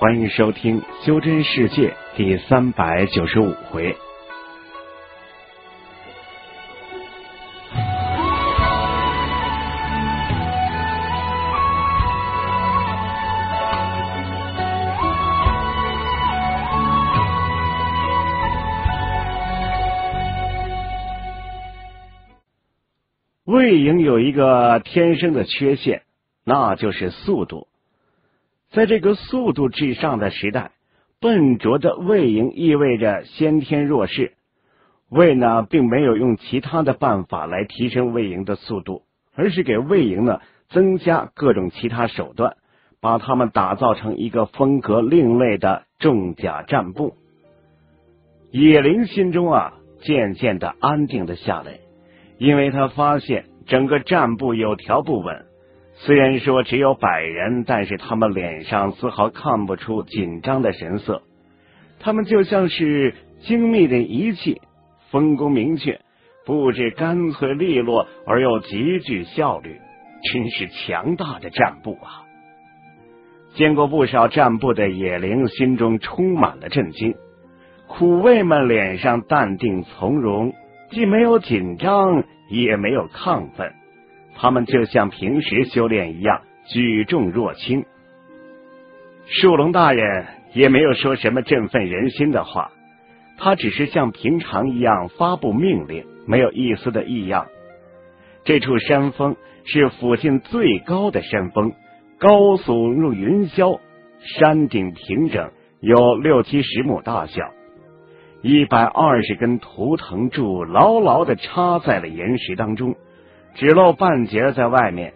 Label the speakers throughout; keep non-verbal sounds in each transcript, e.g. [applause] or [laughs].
Speaker 1: 欢迎收听《修真世界》第三百九十五回。魏营有一个天生的缺陷，那就是速度。在这个速度至上的时代，笨拙的魏营意味着先天弱势。魏呢，并没有用其他的办法来提升魏营的速度，而是给魏营呢增加各种其他手段，把他们打造成一个风格另类的重甲战部。野灵心中啊，渐渐的安定了下来。因为他发现整个战部有条不紊，虽然说只有百人，但是他们脸上丝毫看不出紧张的神色，他们就像是精密的仪器，分工明确，布置干脆利落而又极具效率，真是强大的战部啊！见过不少战部的野灵心中充满了震惊，苦卫们脸上淡定从容。既没有紧张，也没有亢奋，他们就像平时修炼一样，举重若轻。树龙大人也没有说什么振奋人心的话，他只是像平常一样发布命令，没有一丝的异样。这处山峰是附近最高的山峰，高耸入云霄，山顶平整，有六七十亩大小。一百二十根图腾柱牢牢的插在了岩石当中，只露半截在外面。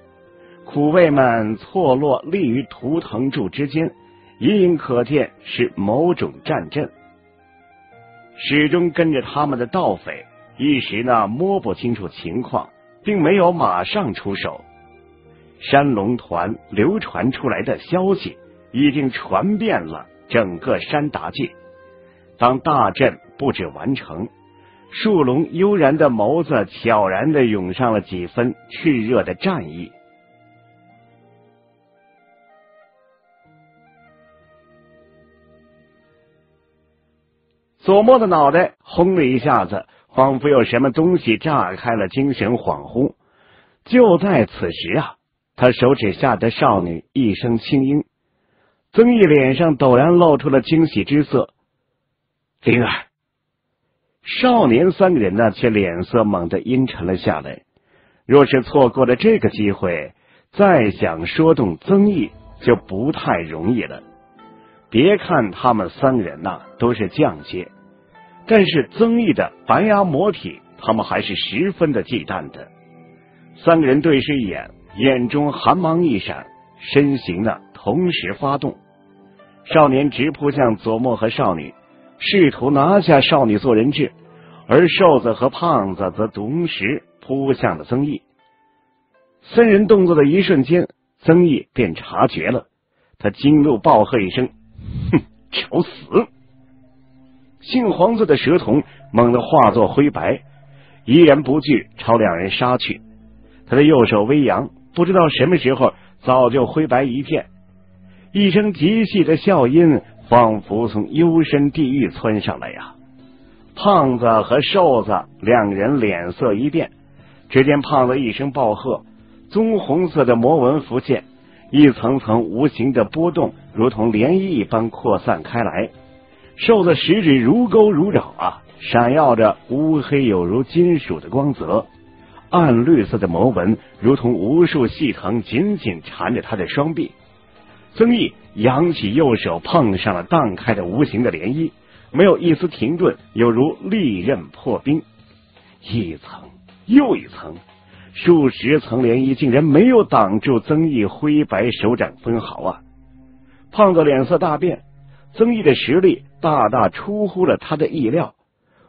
Speaker 1: 苦卫们错落立于图腾柱之间，隐隐可见是某种战阵。始终跟着他们的盗匪一时呢摸不清楚情况，并没有马上出手。山龙团流传出来的消息已经传遍了整个山达界。当大阵布置完成，树龙悠然的眸子悄然的涌上了几分炽热的战意。左墨的脑袋轰的一下子，仿佛有什么东西炸开了，精神恍惚。就在此时啊，他手指下的少女一声轻音，曾毅脸上陡然露出了惊喜之色。灵儿，少年三个人呢，却脸色猛地阴沉了下来。若是错过了这个机会，再想说动曾毅就不太容易了。别看他们三个人呐都是将阶，但是曾毅的白牙魔体，他们还是十分的忌惮的。三个人对视一眼，眼中寒芒一闪，身形呢同时发动。少年直扑向左墨和少女。试图拿下少女做人质，而瘦子和胖子则同时扑向了曾毅。三人动作的一瞬间，曾毅便察觉了，他惊怒暴喝一声：“哼，找死！”姓黄色的蛇童猛地化作灰白，依然不惧朝两人杀去。他的右手微扬，不知道什么时候早就灰白一片。一声极细的笑音。仿佛从幽深地狱窜上来呀！胖子和瘦子两人脸色一变，只见胖子一声暴喝，棕红色的魔纹浮现，一层层无形的波动如同涟漪一般扩散开来。瘦子食指如钩如爪啊，闪耀着乌黑有如金属的光泽，暗绿色的魔纹如同无数细藤紧紧缠着他的双臂。曾毅扬起右手，碰上了荡开的无形的涟漪，没有一丝停顿，有如利刃破冰。一层又一层，数十层涟漪竟然没有挡住曾毅灰白手掌分毫啊！胖子脸色大变，曾毅的实力大大出乎了他的意料。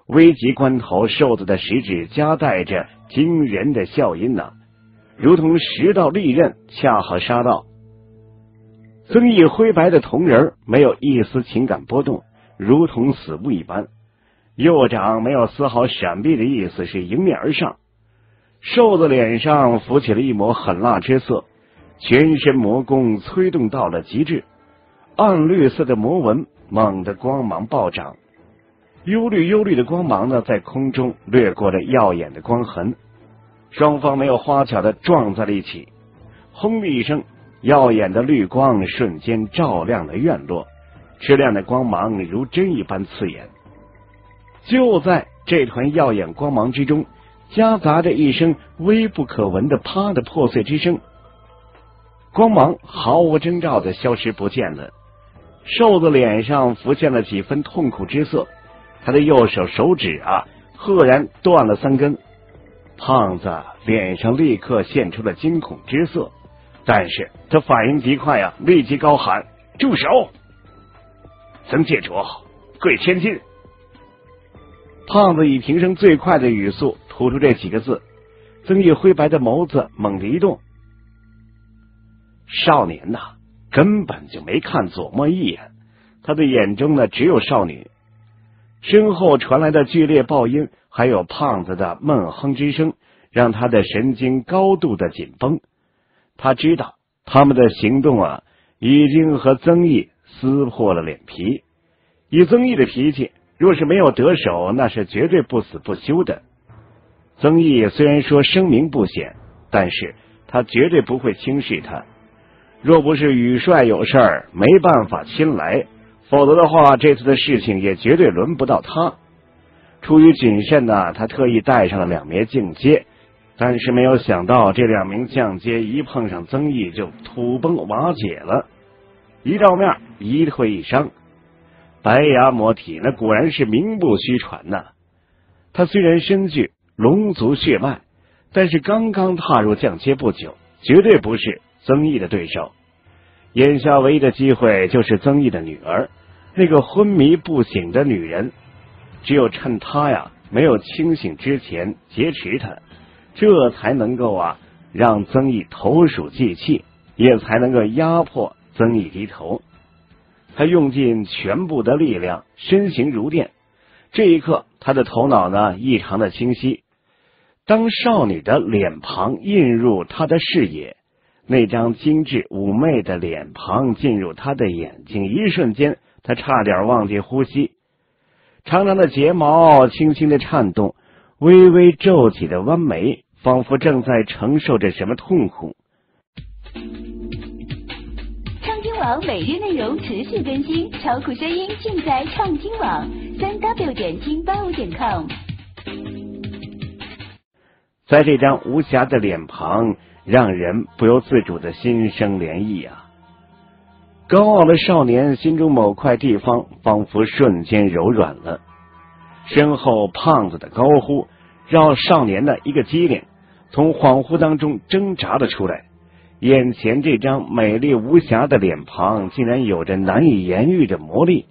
Speaker 1: 危急关头，瘦子的食指夹带着惊人的笑音呐，如同十道利刃，恰好杀到。曾毅灰白的瞳仁没有一丝情感波动，如同死物一般。右掌没有丝毫闪避的意思，是迎面而上。瘦子脸上浮起了一抹狠辣之色，全身魔功催动到了极致。暗绿色的魔纹猛地光芒暴涨，幽绿幽绿的光芒呢，在空中掠过了耀眼的光痕。双方没有花巧的撞在了一起，轰的一声，耀眼的绿光瞬间照亮了院落，赤亮的光芒如针一般刺眼。就在这团耀眼光芒之中，夹杂着一声微不可闻的“啪”的破碎之声，光芒毫无征兆的消失不见了。瘦子脸上浮现了几分痛苦之色，他的右手手指啊，赫然断了三根。胖子脸上立刻现出了惊恐之色，但是他反应极快啊，立即高喊：“住手！”曾界主，跪千金。胖子以平生最快的语速吐出这几个字，曾毅灰白的眸子猛地一动，少年呐。根本就没看左墨一眼，他的眼中呢只有少女。身后传来的剧烈爆音，还有胖子的闷哼之声，让他的神经高度的紧绷。他知道他们的行动啊，已经和曾毅撕破了脸皮。以曾毅的脾气，若是没有得手，那是绝对不死不休的。曾毅虽然说声名不显，但是他绝对不会轻视他。若不是宇帅有事儿没办法亲来，否则的话，这次的事情也绝对轮不到他。出于谨慎呢，他特意带上了两枚镜戒，但是没有想到这两名降阶一碰上曾毅就土崩瓦解了，一照面一退一伤。白牙魔体那果然是名不虚传呐。他虽然身具龙族血脉，但是刚刚踏入降阶不久，绝对不是。曾毅的对手，眼下唯一的机会就是曾毅的女儿，那个昏迷不醒的女人。只有趁他呀没有清醒之前劫持他，这才能够啊让曾毅投鼠忌器，也才能够压迫曾毅低头。他用尽全部的力量，身形如电。这一刻，他的头脑呢异常的清晰。当少女的脸庞映入他的视野。那张精致妩媚的脸庞进入他的眼睛，一瞬间，他差点忘记呼吸。长长的睫毛轻轻的颤动，微微皱起的弯眉，仿佛正在承受着什么痛苦。
Speaker 2: 畅听网每日内容持续更新，超酷声音尽在畅听网，三 w 点听八五点 com。
Speaker 1: 在这张无瑕的脸庞。让人不由自主的心生涟漪啊！高傲的少年心中某块地方仿佛瞬间柔软了。身后胖子的高呼让少年的一个机灵，从恍惚当中挣扎了出来。眼前这张美丽无瑕的脸庞，竟然有着难以言喻的魔力。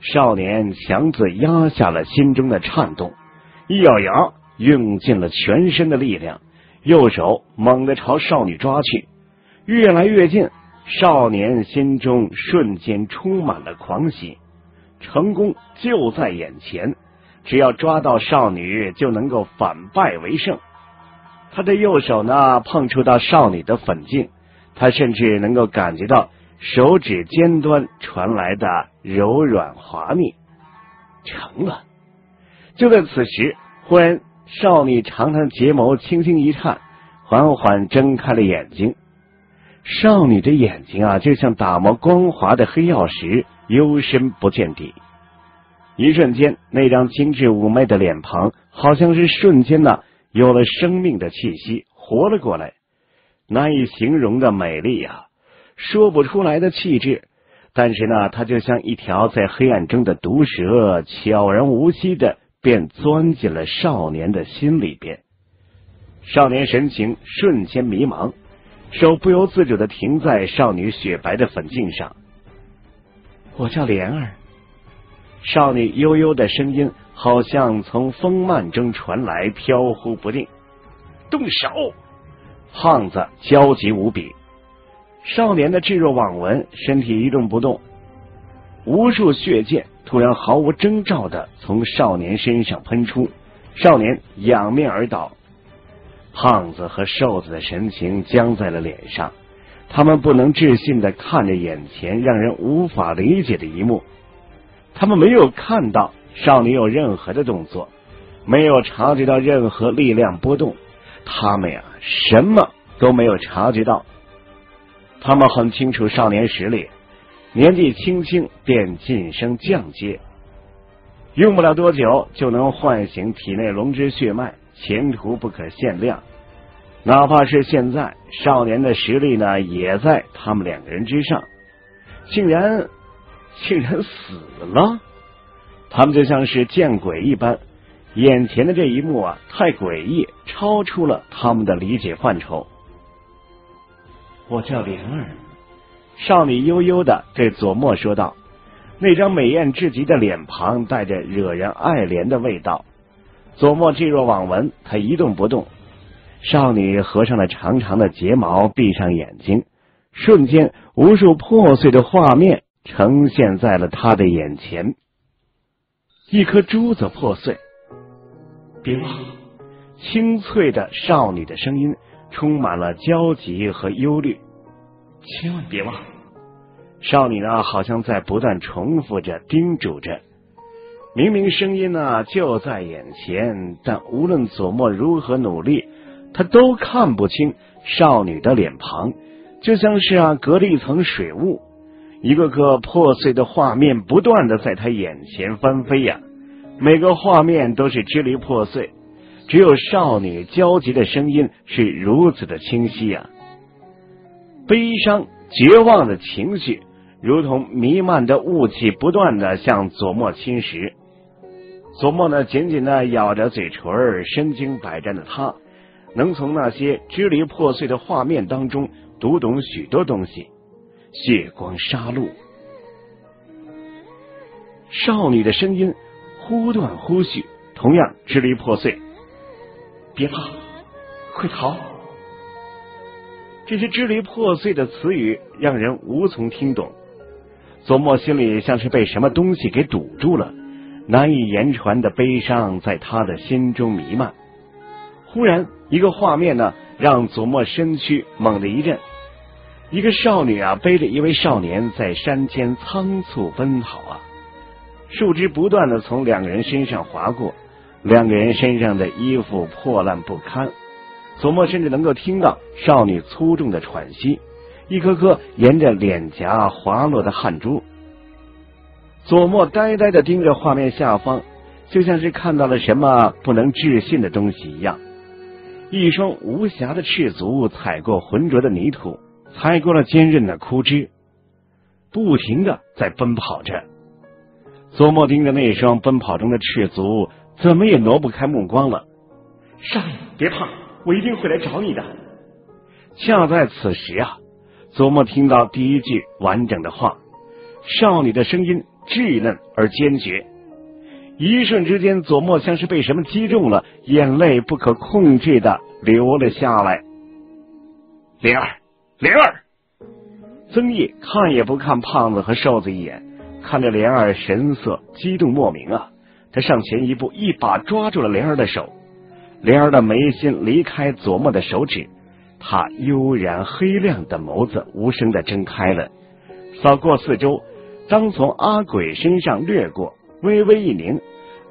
Speaker 1: 少年强自压下了心中的颤动，一咬牙，用尽了全身的力量。右手猛地朝少女抓去，越来越近。少年心中瞬间充满了狂喜，成功就在眼前，只要抓到少女，就能够反败为胜。他的右手呢，碰触到少女的粉颈，他甚至能够感觉到手指尖端传来的柔软滑腻。成了！就在此时，忽然。少女长长的睫毛轻轻一颤，缓缓睁开了眼睛。少女的眼睛啊，就像打磨光滑的黑曜石，幽深不见底。一瞬间，那张精致妩媚的脸庞，好像是瞬间呢，有了生命的气息，活了过来。难以形容的美丽啊，说不出来的气质。但是呢，它就像一条在黑暗中的毒蛇，悄然无息的。便钻进了少年的心里边，少年神情瞬间迷茫，手不由自主的停在少女雪白的粉颈上。我叫莲儿。少女悠悠的声音好像从风幔中传来，飘忽不定。动手！胖子焦急无比。少年的置若罔闻，身体一动不动。无数血箭。突然毫无征兆的从少年身上喷出，少年仰面而倒。胖子和瘦子的神情僵在了脸上，他们不能置信的看着眼前让人无法理解的一幕。他们没有看到少女有任何的动作，没有察觉到任何力量波动。他们呀，什么都没有察觉到。他们很清楚少年实力，年纪轻轻便晋升降阶，用不了多久就能唤醒体内龙之血脉，前途不可限量。哪怕是现在，少年的实力呢，也在他们两个人之上。竟然，竟然死了！他们就像是见鬼一般，眼前的这一幕啊，太诡异，超出了他们的理解范畴。我叫莲儿，少女悠悠的对左墨说道，那张美艳至极的脸庞带着惹人爱怜的味道。左墨置若罔闻，他一动不动。少女合上了长长的睫毛，闭上眼睛，瞬间，无数破碎的画面呈现在了他的眼前。一颗珠子破碎，别忘，清脆的少女的声音充满了焦急和忧虑。千万别忘，少女呢，好像在不断重复着，叮嘱着。明明声音呢就在眼前，但无论左墨如何努力。他都看不清少女的脸庞，就像是啊隔了一层水雾，一个个破碎的画面不断的在他眼前翻飞呀，每个画面都是支离破碎，只有少女焦急的声音是如此的清晰呀，悲伤绝望的情绪如同弥漫的雾气，不断的向左墨侵蚀，左墨呢紧紧的咬着嘴唇，身经百战的他。能从那些支离破碎的画面当中读懂许多东西。血光杀戮，少女的声音忽断忽续，同样支离破碎。别怕，快逃！这些支离破碎的词语让人无从听懂。左墨心里像是被什么东西给堵住了，难以言传的悲伤在他的心中弥漫。忽然。一个画面呢，让祖墨身躯猛地一震。一个少女啊，背着一位少年在山间仓促奔跑啊，树枝不断的从两个人身上划过，两个人身上的衣服破烂不堪。左墨甚至能够听到少女粗重的喘息，一颗颗沿着脸颊滑落的汗珠。左墨呆呆的盯着画面下方，就像是看到了什么不能置信的东西一样。一双无瑕的赤足踩过浑浊的泥土，踩过了坚韧的枯枝，不停的在奔跑着。左墨盯着那双奔跑中的赤足，怎么也挪不开目光了。少爷，别怕，我一定会来找你的。恰在此时啊，左墨听到第一句完整的话，少女的声音稚嫩而坚决。一瞬之间，左墨像是被什么击中了，眼泪不可控制的流了下来。灵儿，灵儿，曾毅看也不看胖子和瘦子一眼，看着莲儿神色激动莫名啊！他上前一步，一把抓住了莲儿的手。莲儿的眉心离开左墨的手指，他悠然黑亮的眸子无声的睁开了，扫过四周，当从阿鬼身上掠过。微微一凝，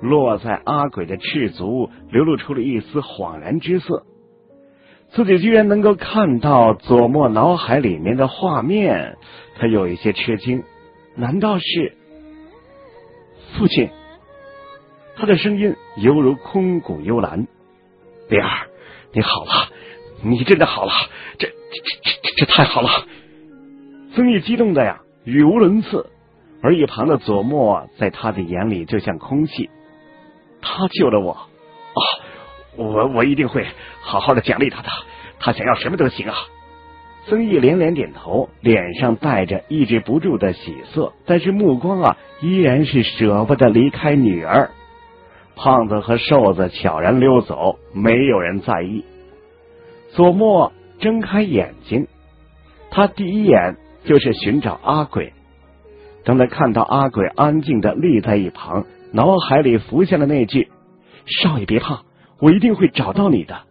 Speaker 1: 落在阿鬼的赤足，流露出了一丝恍然之色。自己居然能够看到左墨脑海里面的画面，他有一些吃惊。难道是父亲？他的声音犹如空谷幽兰。灵儿，你好了，你真的好了，这这这这这太好了！曾毅激动的呀，语无伦次。而一旁的左墨在他的眼里就像空气。他救了我啊！我我一定会好好的奖励他的。他想要什么都行啊！曾毅连连点头，脸上带着抑制不住的喜色，但是目光啊依然是舍不得离开女儿。胖子和瘦子悄然溜走，没有人在意。左墨睁开眼睛，他第一眼就是寻找阿鬼。当他看到阿鬼安静的立在一旁，脑海里浮现了那句：“少爷别怕，我一定会找到你的。”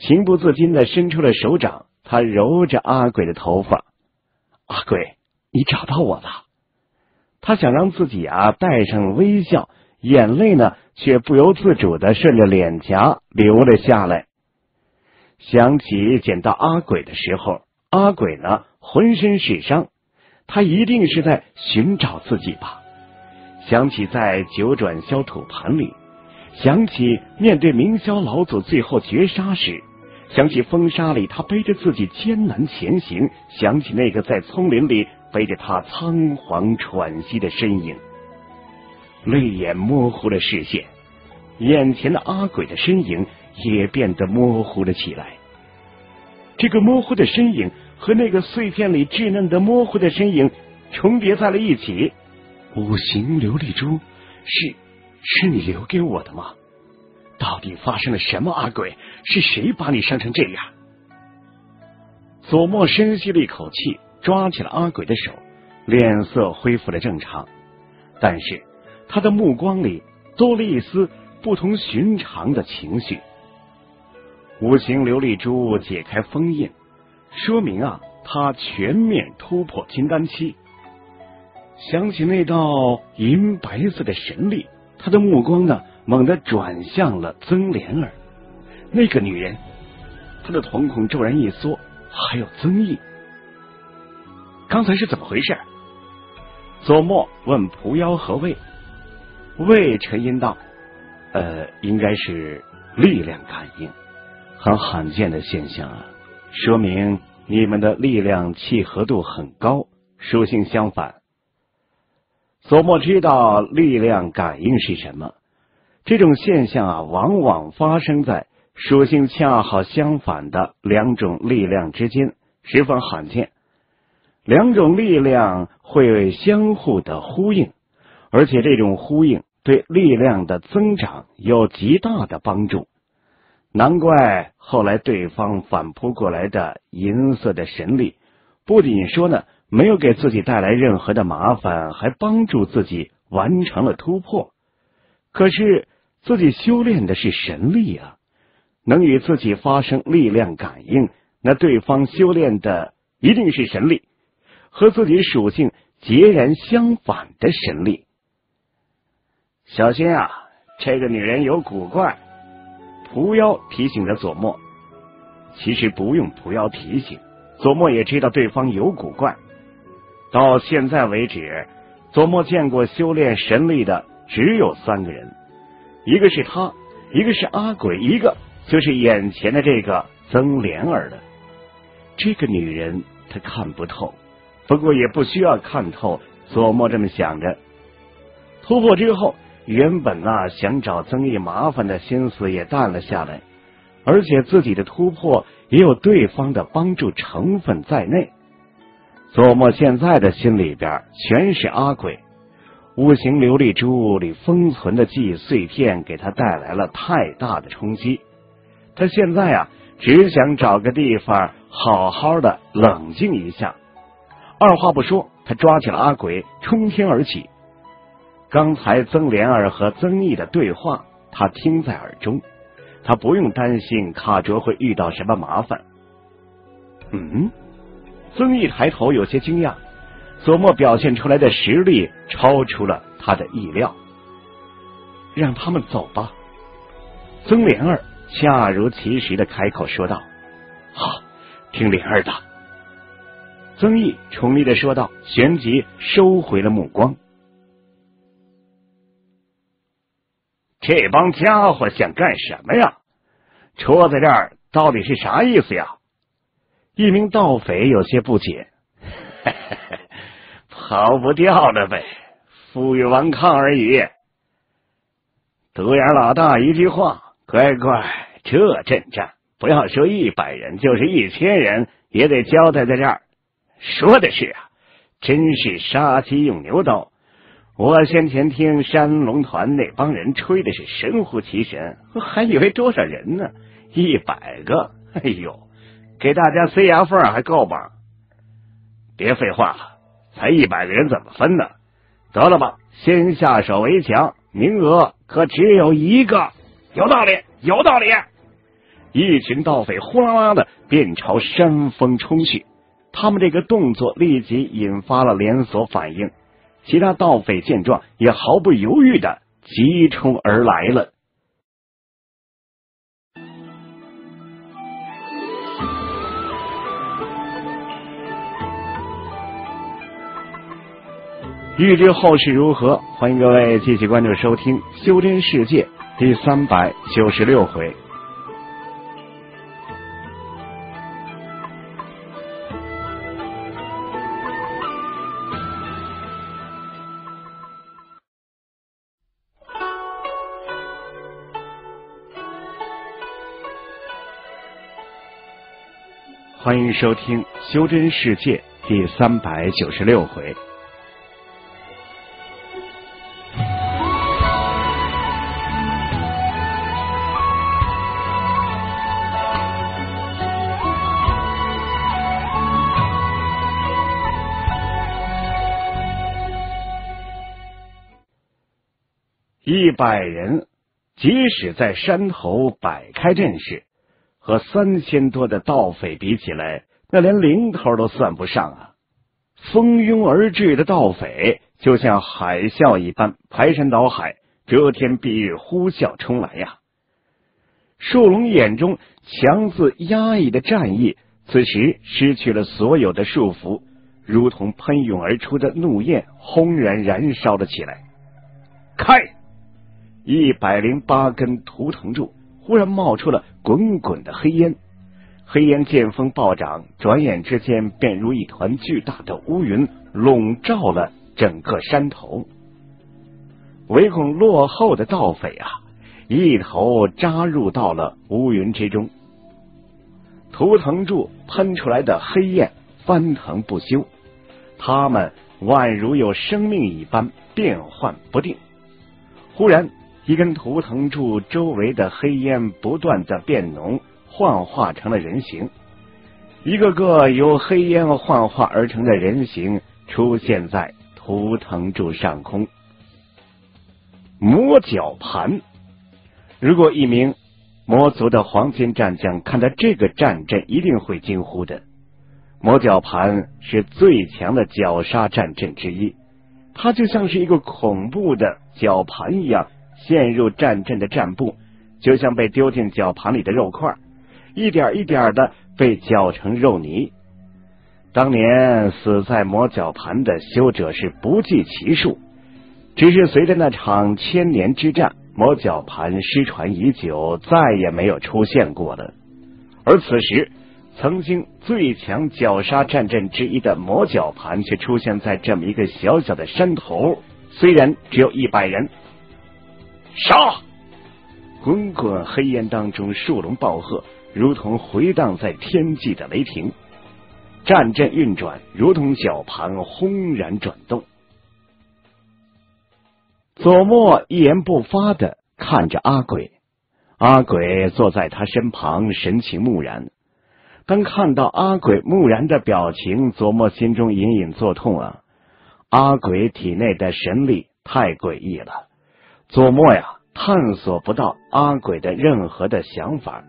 Speaker 1: 情不自禁的伸出了手掌，他揉着阿鬼的头发。阿鬼，你找到我了。他想让自己啊带上微笑，眼泪呢却不由自主的顺着脸颊流了下来。想起捡到阿鬼的时候，阿鬼呢浑身是伤，他一定是在寻找自己吧。想起在九转消土盘里，想起面对明霄老祖最后绝杀时，想起风沙里他背着自己艰难前行，想起那个在丛林里背着他仓皇喘息的身影，泪眼模糊了视线，眼前的阿鬼的身影。也变得模糊了起来。这个模糊的身影和那个碎片里稚嫩的模糊的身影重叠在了一起。五行琉璃珠是是你留给我的吗？到底发生了什么？阿鬼，是谁把你伤成这样？左墨深吸了一口气，抓起了阿鬼的手，脸色恢复了正常，但是他的目光里多了一丝不同寻常的情绪。五行琉璃珠解开封印，说明啊，他全面突破金丹期。想起那道银白色的神力，他的目光呢，猛地转向了曾莲儿。那个女人，他的瞳孔骤然一缩。还有曾毅，刚才是怎么回事？左墨问蒲妖和魏，魏沉吟道：“呃，应该是力量感应。”很罕见的现象啊，说明你们的力量契合度很高，属性相反。左墨知道力量感应是什么，这种现象啊，往往发生在属性恰好相反的两种力量之间，十分罕见。两种力量会相互的呼应，而且这种呼应对力量的增长有极大的帮助。难怪后来对方反扑过来的银色的神力，不仅说呢没有给自己带来任何的麻烦，还帮助自己完成了突破。可是自己修炼的是神力啊，能与自己发生力量感应，那对方修炼的一定是神力，和自己属性截然相反的神力。小心啊，这个女人有古怪。狐妖提醒着左墨，其实不用狐妖提醒，左墨也知道对方有古怪。到现在为止，左墨见过修炼神力的只有三个人，一个是他，一个是阿鬼，一个就是眼前的这个曾莲儿的。这个女人他看不透，不过也不需要看透。左墨这么想着，突破之后。原本啊想找曾毅麻烦的心思也淡了下来，而且自己的突破也有对方的帮助成分在内。左墨现在的心里边全是阿鬼，五行琉璃珠里封存的记忆碎片给他带来了太大的冲击。他现在啊只想找个地方好好的冷静一下。二话不说，他抓起了阿鬼，冲天而起。刚才曾莲儿和曾毅的对话，他听在耳中，他不用担心卡卓会遇到什么麻烦。嗯，曾毅抬头有些惊讶，左墨表现出来的实力超出了他的意料。让他们走吧，曾莲儿恰如其时的开口说道：“好，听莲儿的。”曾毅宠溺的说道，旋即收回了目光。这帮家伙想干什么呀？戳在这儿到底是啥意思呀？一名盗匪有些不解。逃不掉了呗，负隅顽抗而已。独眼老大一句话，乖乖，这阵仗不要说一百人，就是一千人也得交代在这儿。说的是啊，真是杀鸡用牛刀。我先前听山龙团那帮人吹的是神乎其神，我还以为多少人呢，一百个！哎呦，给大家塞牙缝还够吗？别废话了，才一百个人怎么分呢？得了吧，先下手为强，名额可只有一个，有道理，有道理。一群盗匪呼啦啦的便朝山峰冲去。他们这个动作立即引发了连锁反应，其他盗匪见状也毫不犹豫的急冲而来了。欲知后事如何，欢迎各位继续关注收听《修真世界》第三百九十六回。欢迎收听《修真世界》第三百九十六回。百人，即使在山头摆开阵势，和三千多的盗匪比起来，那连零头都算不上啊！蜂拥而至的盗匪就像海啸一般排山倒海、遮天蔽日、呼啸冲来呀！树龙眼中强自压抑的战意，此时失去了所有的束缚，如同喷涌而出的怒焰，轰然燃烧了起来。开！一百零八根图腾柱忽然冒出了滚滚的黑烟，黑烟见风暴涨，转眼之间便如一团巨大的乌云，笼罩了整个山头。唯恐落后的盗匪啊，一头扎入到了乌云之中。图腾柱喷出来的黑焰翻腾不休，他们宛如有生命一般变幻不定。忽然。一根图腾柱周围的黑烟不断的变浓，幻化成了人形。一个个由黑烟幻化而成的人形出现在图腾柱上空。魔绞盘，如果一名魔族的黄金战将看到这个战阵，一定会惊呼的。魔绞盘是最强的绞杀战阵之一，它就像是一个恐怖的绞盘一样。陷入战阵的战部，就像被丢进绞盘里的肉块，一点一点的被绞成肉泥。当年死在魔绞盘的修者是不计其数，只是随着那场千年之战，魔绞盘失传已久，再也没有出现过了。而此时，曾经最强绞杀战阵之一的魔绞盘，却出现在这么一个小小的山头，虽然只有一百人。杀！滚滚黑烟当中，树龙暴喝，如同回荡在天际的雷霆。战阵运转，如同绞盘轰然转动。左墨一言不发的看着阿鬼，阿鬼坐在他身旁，神情木然。当看到阿鬼木然的表情，左墨心中隐隐作痛啊！阿鬼体内的神力太诡异了。左墨呀，探索不到阿鬼的任何的想法，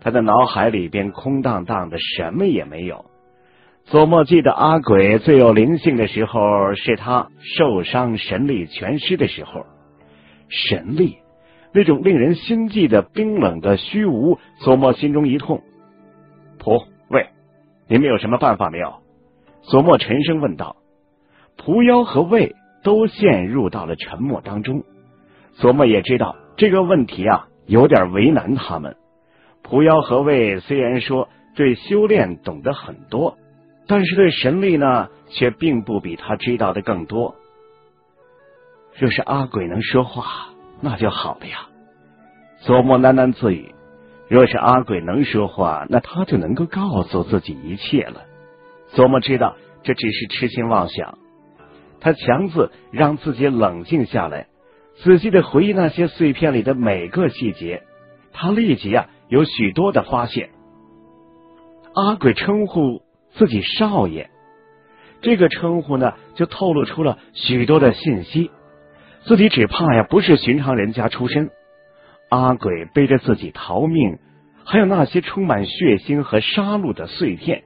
Speaker 1: 他的脑海里边空荡荡的，什么也没有。左墨记得阿鬼最有灵性的时候，是他受伤神力全失的时候。神力，那种令人心悸的冰冷的虚无。左墨心中一痛。仆喂，你们有什么办法没有？左墨沉声问道。仆妖和卫都陷入到了沉默当中。左墨也知道这个问题啊，有点为难他们。蒲妖和卫虽然说对修炼懂得很多，但是对神力呢，却并不比他知道的更多。若是阿鬼能说话，那就好了呀。左墨喃喃自语：若是阿鬼能说话，那他就能够告诉自己一切了。左墨知道这只是痴心妄想，他强自让自己冷静下来。仔细的回忆那些碎片里的每个细节，他立即啊有许多的发现。阿鬼称呼自己少爷，这个称呼呢就透露出了许多的信息。自己只怕呀不是寻常人家出身。阿鬼背着自己逃命，还有那些充满血腥和杀戮的碎片，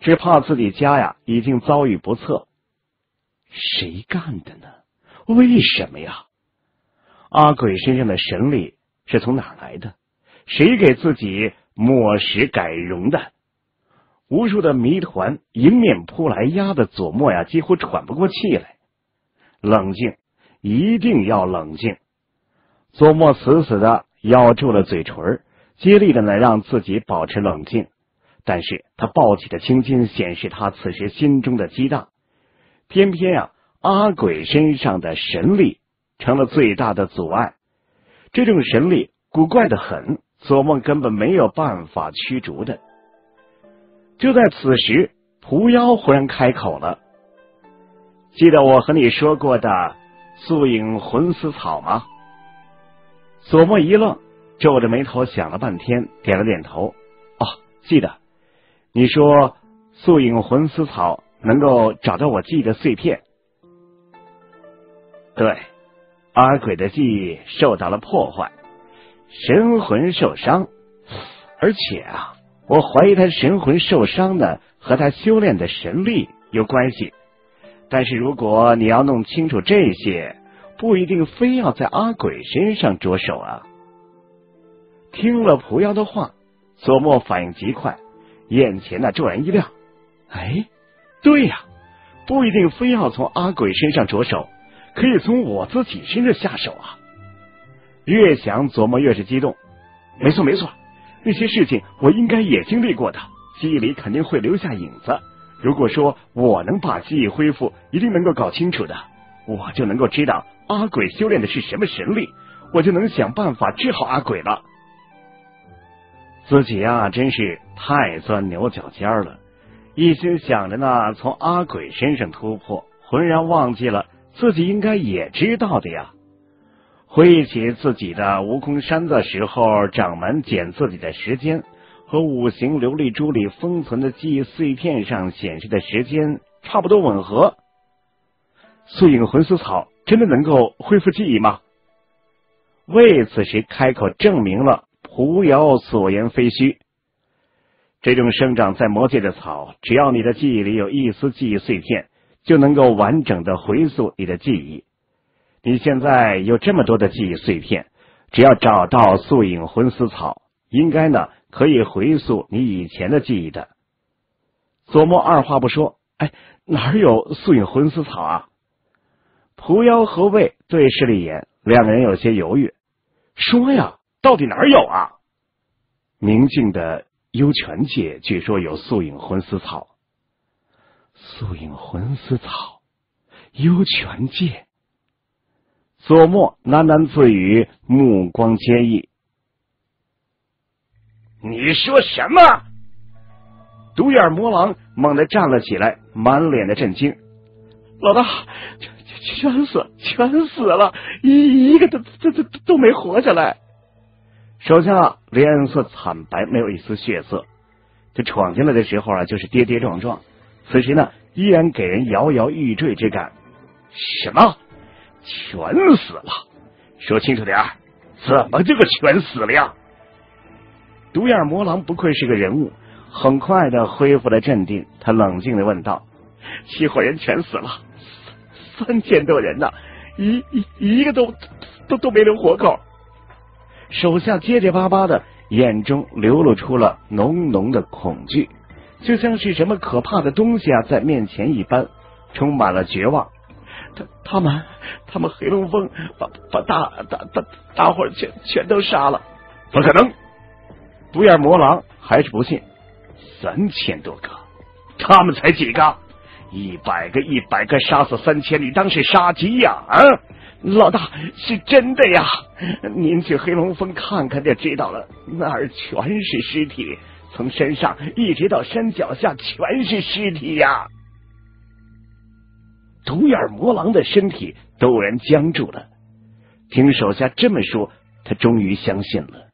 Speaker 1: 只怕自己家呀已经遭遇不测。谁干的呢？为什么呀？阿鬼身上的神力是从哪来的？谁给自己抹石改容的？无数的谜团迎面扑来，压得左墨呀几乎喘不过气来。冷静，一定要冷静。左墨死死的咬住了嘴唇，竭力的呢让自己保持冷静。但是他抱起的青筋显示他此时心中的激荡。偏偏呀，阿鬼身上的神力成了最大的阻碍。这种神力古怪的很，索梦根本没有办法驱逐的。就在此时，狐妖忽然开口了：“记得我和你说过的素影魂丝草吗？”左墨一愣，皱着眉头想了半天，点了点头：“哦，记得。你说素影魂丝草能够找到我记忆的碎片？对，阿鬼的记忆受到了破坏，神魂受伤，而且啊。”我怀疑他神魂受伤呢，和他修炼的神力有关系。但是如果你要弄清楚这些，不一定非要在阿鬼身上着手啊。听了蒲妖的话，左墨反应极快，眼前呢骤然一亮。哎，对呀，不一定非要从阿鬼身上着手，可以从我自己身上下手啊。越想，琢磨越是激动。没错，没错。那些事情我应该也经历过的，记忆里肯定会留下影子。如果说我能把记忆恢复，一定能够搞清楚的，我就能够知道阿鬼修炼的是什么神力，我就能想办法治好阿鬼了。自己呀，真是太钻牛角尖了，一心想着呢从阿鬼身上突破，浑然忘记了自己应该也知道的呀。回忆起自己的悟空山的时候，掌门捡自己的时间和五行琉璃珠里封存的记忆碎片上显示的时间差不多吻合。素影魂丝草真的能够恢复记忆吗？魏此时开口证明了蒲瑶所言非虚。这种生长在魔界的草，只要你的记忆里有一丝记忆碎片，就能够完整的回溯你的记忆。你现在有这么多的记忆碎片，只要找到素影魂丝草，应该呢可以回溯你以前的记忆的。左墨二话不说，哎，哪有素影魂丝草啊？蒲妖和魏对视了一眼，两个人有些犹豫。说呀，到底哪有啊？明镜的幽泉界据说有素影魂丝草，素影魂丝草，幽泉界。左墨喃喃自语，目光坚毅。你说什么？独眼魔狼猛地站了起来，满脸的震惊。老大，全全死，全死了，一一个都都都都没活下来。手下脸色惨白，没有一丝血色。这闯进来的时候啊，就是跌跌撞撞，此时呢，依然给人摇摇欲坠之感。什么？全死了！说清楚点怎么这个全死了呀？独眼魔狼不愧是个人物，很快的恢复了镇定。他冷静的问道：“七伙人全死了，三千多人呢，一一一个都都都没留活口。”手下结结巴巴的，眼中流露出了浓浓的恐惧，就像是什么可怕的东西啊在面前一般，充满了绝望。他他们他们黑龙峰把把大大大大伙全全都杀了，不可能！独眼魔狼还是不信，三千多个，他们才几个？一百个一百个杀死三千，你当是杀鸡呀？啊，老大是真的呀！您去黑龙峰看看就知道了，那儿全是尸体，从山上一直到山脚下全是尸体呀！独眼魔狼的身体陡然僵住了。听手下这么说，他终于相信了。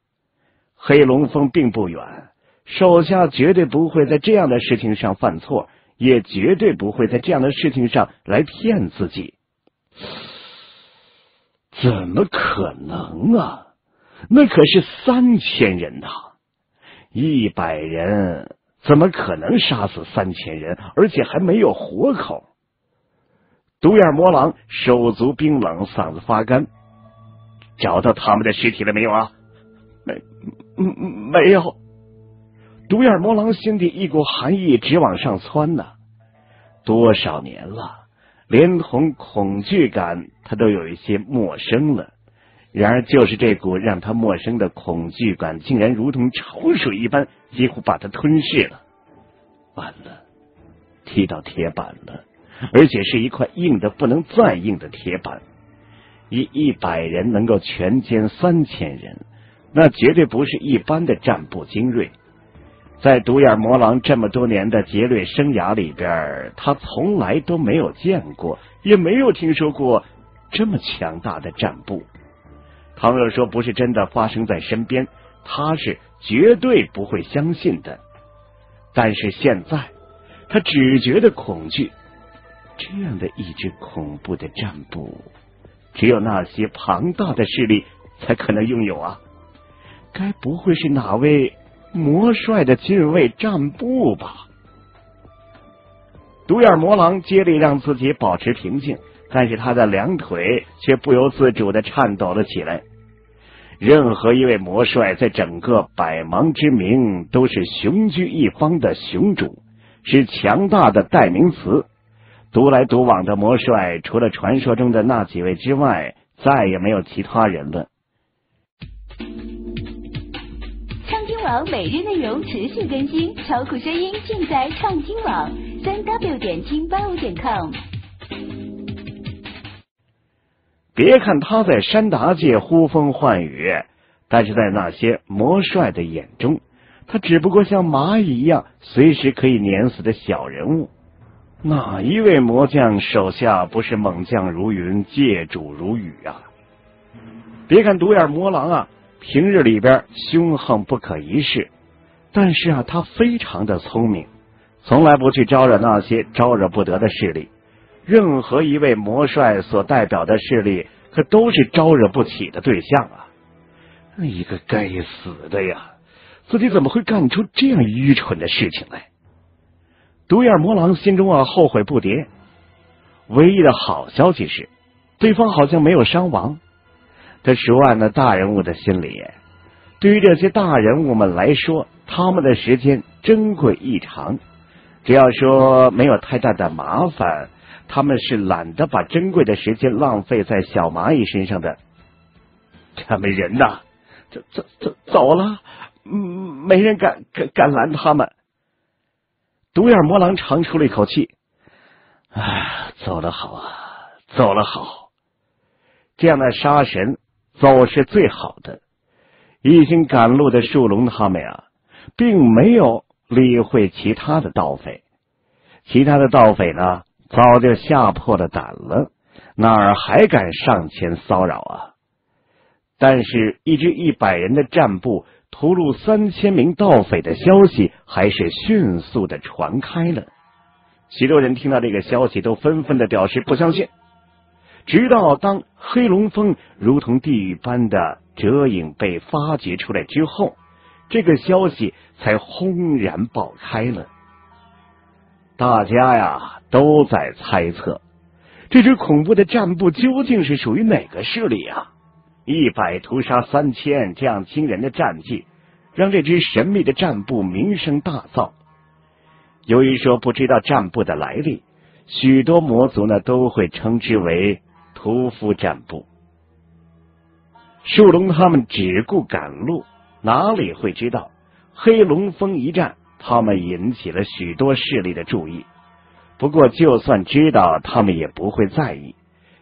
Speaker 1: 黑龙峰并不远，手下绝对不会在这样的事情上犯错，也绝对不会在这样的事情上来骗自己。怎么可能啊？那可是三千人呐！一百人怎么可能杀死三千人，而且还没有活口？独眼魔狼手足冰冷，嗓子发干。找到他们的尸体了没有啊？
Speaker 3: 没，没有。
Speaker 1: 独眼魔狼心底一股寒意直往上窜呢。多少年了，连同恐惧感，他都有一些陌生了。然而，就是这股让他陌生的恐惧感，竟然如同潮水一般，几乎把他吞噬了。完了，踢到铁板了，而且是一块硬的不能再硬的铁板。以一百人能够全歼三千人，那绝对不是一般的战部精锐。在独眼魔狼这么多年的劫掠生涯里边，他从来都没有见过，也没有听说过这么强大的战部。倘若说不是真的发生在身边，他是绝对不会相信的。但是现在，他只觉得恐惧。这样的一支恐怖的战部，只有那些庞大的势力才可能拥有啊！该不会是哪位？魔帅的近卫战部吧。独眼魔狼竭力让自己保持平静，但是他的两腿却不由自主的颤抖了起来。任何一位魔帅在整个百芒之名都是雄踞一方的雄主，是强大的代名词。独来独往的魔帅，除了传说中的那几位之外，再也没有其他人了。
Speaker 2: 畅听网每日内容持续更新，超酷声音尽在畅听网，三 w 点听八五点 com。
Speaker 1: 别看他在山达界呼风唤雨，但是在那些魔帅的眼中，他只不过像蚂蚁一样，随时可以碾死的小人物。哪一位魔将手下不是猛将如云，借主如雨啊？别看独眼魔狼啊！平日里边凶横不可一世，但是啊，他非常的聪明，从来不去招惹那些招惹不得的势力。任何一位魔帅所代表的势力，可都是招惹不起的对象啊！一个该死的呀，自己怎么会干出这样愚蠢的事情来？独眼魔狼心中啊后悔不迭。唯一的好消息是，对方好像没有伤亡。这十万的大人物的心理，对于这些大人物们来说，他们的时间珍贵异常。只要说没有太大的麻烦，他们是懒得把珍贵的时间浪费在小蚂蚁身上的。他们人呐，走走走走了，嗯，没人敢敢敢拦他们。独眼魔狼长出了一口气，啊，走了好啊，走了好，这样的杀神。走是最好的。一心赶路的树龙他们呀，并没有理会其他的盗匪。其他的盗匪呢，早就吓破了胆了，哪儿还敢上前骚扰啊？但是，一支一百人的战部屠戮三千名盗匪的消息，还是迅速的传开了。许多人听到这个消息，都纷纷的表示不相信。直到当黑龙峰如同地狱般的折影被发掘出来之后，这个消息才轰然爆开了。大家呀都在猜测，这支恐怖的战部究竟是属于哪个势力啊？一百屠杀三千这样惊人的战绩，让这支神秘的战部名声大噪。由于说不知道战部的来历，许多魔族呢都会称之为。屠夫战部，树龙他们只顾赶路，哪里会知道黑龙峰一战，他们引起了许多势力的注意。不过，就算知道，他们也不会在意，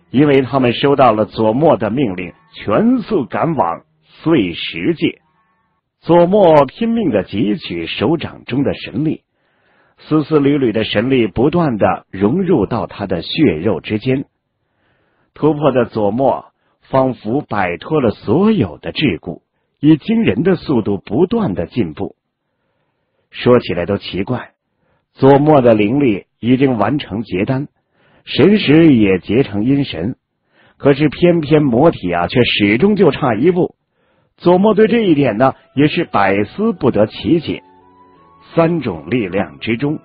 Speaker 1: 因为他们收到了佐莫的命令，全速赶往碎石界。佐莫拼命的汲取手掌中的神力，丝丝缕缕的神力不断的融入到他的血肉之间。突破的佐莫仿佛摆脱了所有的桎梏，以惊人的速度不断的进步。说起来都奇怪，佐墨的灵力已经完成结丹，神识也结成阴神，可是偏偏魔体啊，却始终就差一步。佐墨对这一点呢，也是百思不得其解。三种力量之中，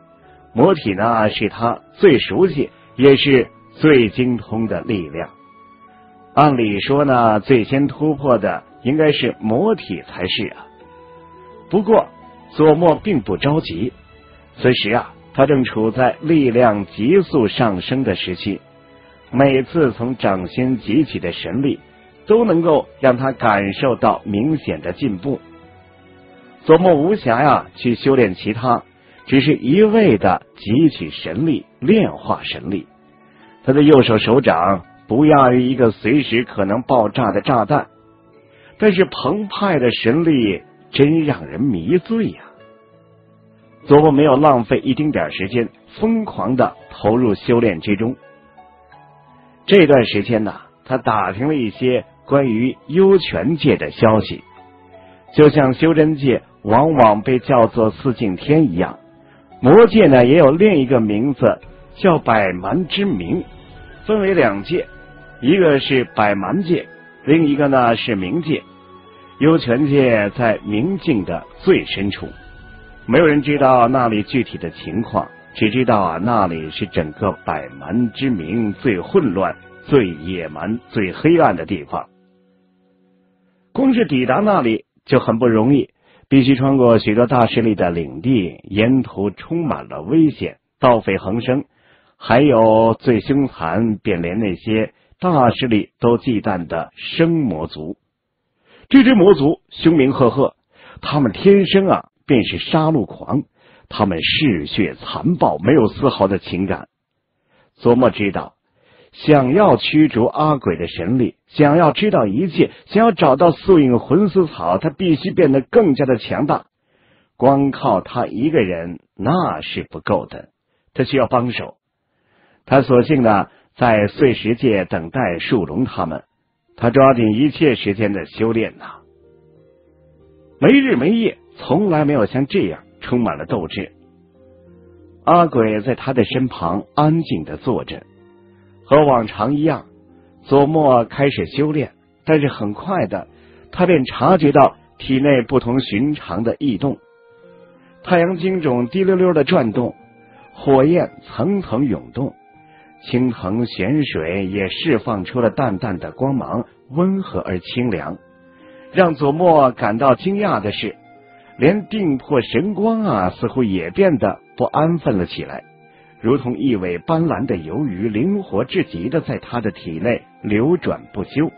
Speaker 1: 魔体呢是他最熟悉也是最精通的力量。按理说呢，最先突破的应该是魔体才是啊。不过佐莫并不着急，此时啊，他正处在力量急速上升的时期，每次从掌心集起的神力。都能够让他感受到明显的进步。佐莫无暇呀，去修炼其他，只是一味的汲取神力，炼化神力。他的右手手掌不亚于一个随时可能爆炸的炸弹，但是澎湃的神力真让人迷醉呀！佐伯没有浪费一丁点时间，疯狂的投入修炼之中。这段时间呢，他打听了一些。关于幽泉界的消息，就像修真界往往被叫做四境天一样，魔界呢也有另一个名字叫百蛮之冥，分为两界，一个是百蛮界，另一个呢是冥界。幽泉界在明镜的最深处，没有人知道那里具体的情况，只知道啊那里是整个百蛮之名最混乱、最野蛮、最黑暗的地方。光是抵达那里就很不容易，必须穿过许多大势力的领地，沿途充满了危险，盗匪横生，还有最凶残，便连那些大势力都忌惮的生魔族。这只魔族凶名赫赫，他们天生啊便是杀戮狂，他们嗜血残暴，没有丝毫的情感。佐莫知道。想要驱逐阿鬼的神力，想要知道一切，想要找到素影魂丝草，他必须变得更加的强大。光靠他一个人那是不够的，他需要帮手。他索性呢，在碎石界等待树龙他们。他抓紧一切时间的修炼呐，没日没夜，从来没有像这样充满了斗志。阿鬼在他的身旁安静的坐着。和往常一样，佐莫开始修炼，但是很快的，他便察觉到体内不同寻常的异动。太阳精种滴溜溜的转动，火焰层层涌动，青藤玄水也释放出了淡淡的光芒，温和而清凉。让佐莫感到惊讶的是，连定破神光啊，似乎也变得不安分了起来。如同一尾斑斓的游鱼，灵活至极的在他的体内流转不休。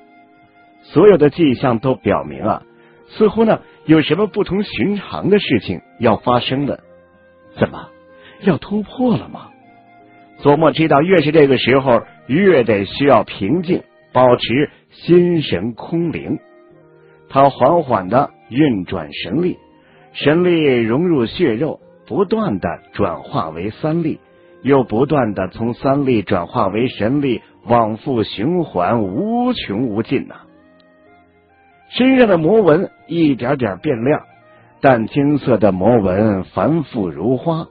Speaker 1: 所有的迹象都表明啊，似乎呢有什么不同寻常的事情要发生了。怎么要突破了吗？琢磨知道，越是这个时候，越得需要平静，保持心神空灵。他缓缓的运转神力，神力融入血肉，不断的转化为三力。又不断的从三力转化为神力，往复循环，无穷无尽呐。身上的魔纹一点点变亮，淡金色的魔纹繁复如花。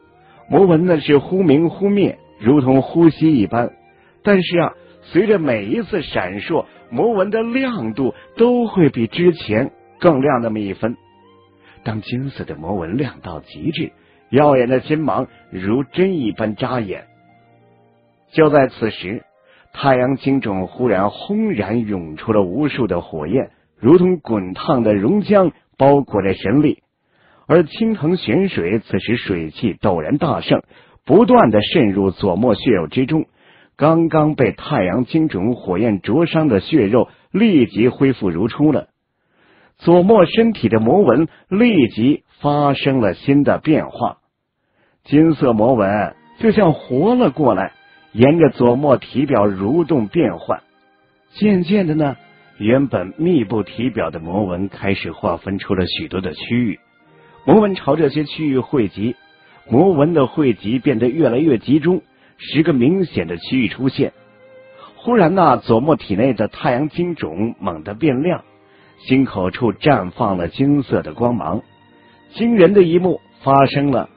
Speaker 1: 魔纹呢是忽明忽灭，如同呼吸一般。但是啊，随着每一次闪烁，魔纹的亮度都会比之前更亮那么一分。当金色的魔纹亮到极致。耀眼的金芒如针一般扎眼。就在此时，太阳精种忽然轰然涌出了无数的火焰，如同滚烫的熔浆，包裹着神力。而青藤玄水此时水气陡然大盛，不断的渗入佐墨血肉之中。刚刚被太阳精种火焰灼伤的血肉立即恢复如初了。佐墨身体的魔纹立即发生了新的变化。金色魔纹就像活了过来，沿着佐墨体表蠕动变换。渐渐的呢，原本密布体表的魔纹开始划分出了许多的区域，魔纹朝这些区域汇集。魔纹的汇集变得越来越集中，十个明显的区域出现。忽然呢，佐莫体内的太阳金种猛地变亮，心口处绽放了金色的光芒。惊人的一幕发生了。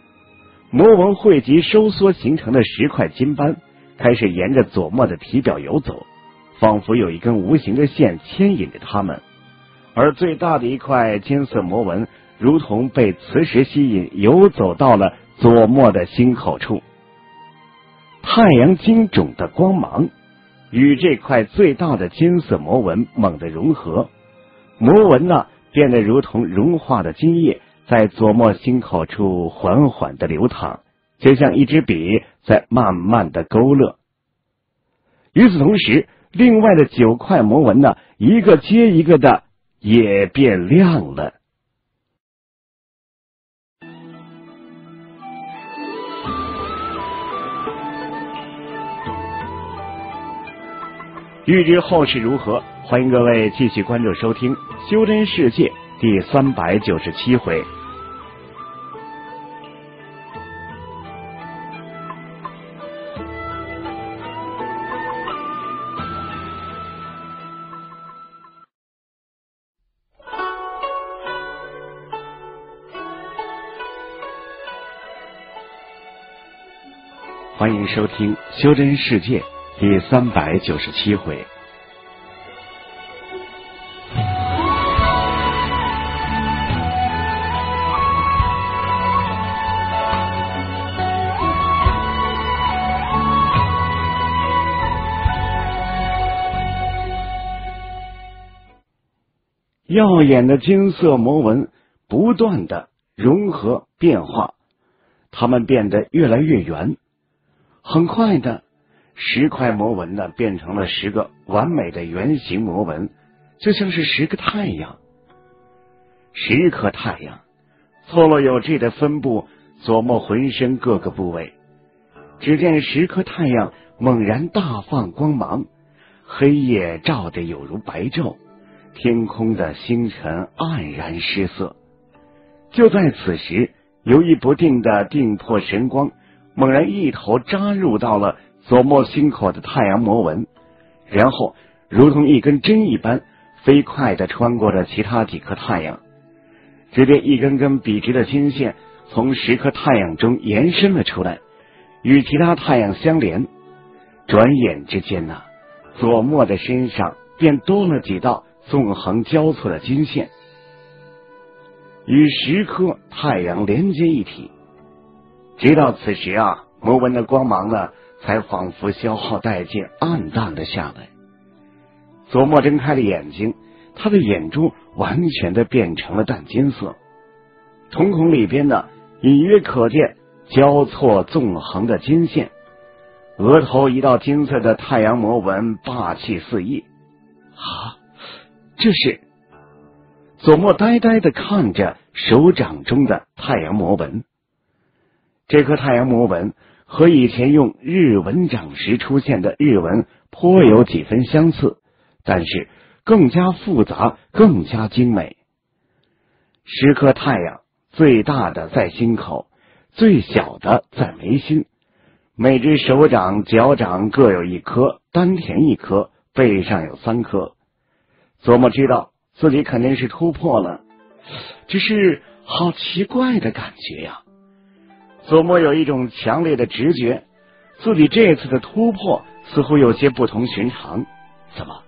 Speaker 1: 魔纹汇集收缩形成的十块金斑开始沿着佐莫的体表游走，仿佛有一根无形的线牵引着他们。而最大的一块金色魔纹，如同被磁石吸引，游走到了佐墨的心口处。太阳金种的光芒与这块最大的金色魔纹猛地融合，魔纹呢变得如同融化的金液，在佐墨心口处缓缓的流淌，就像一支笔在慢慢的勾勒。与此同时，另外的九块魔纹呢，一个接一个的也变亮了。欲知后事如何，欢迎各位继续关注收听《修真世界》第三百九十七回。欢迎收听《修真世界》第三百九十七回。耀眼的金色魔纹不断的融合变化，它们变得越来越圆。很快的，十块魔纹呢变成了十个完美的圆形魔纹，就像是十个太阳。十颗太阳，错落有致的分布，琢磨浑身各个部位。只见十颗太阳猛然大放光芒，黑夜照得有如白昼，天空的星辰黯然失色。就在此时，犹豫不定的定破神光。猛然一头扎入到了左墨心口的太阳魔纹，然后如同一根针一般，飞快的穿过了其他几颗太阳。只见一根根笔直的金线从十颗太阳中延伸了出来，与其他太阳相连。转眼之间呐，左墨的身上便多了几道纵横交错的金线，与十颗太阳连接一体。直到此时啊，魔纹的光芒呢，才仿佛消耗殆尽，暗淡了下来。佐墨睁开了眼睛，他的眼珠完全的变成了淡金色，瞳孔里边呢，隐约可见交错纵横的金线，额头一道金色的太阳魔纹，霸气四溢。啊，这是！佐墨呆呆的看着手掌中的太阳魔纹。这颗太阳魔纹和以前用日文掌时出现的日文颇有几分相似，但是更加复杂，更加精美。十颗太阳，最大的在心口，最小的在眉心。每只手掌、脚掌各有一颗，丹田一颗，背上有三颗。琢磨知道自己肯定是突破了，只是好奇怪的感觉呀。佐墨有一种强烈的直觉，自己这次的突破似乎有些不同寻常。怎么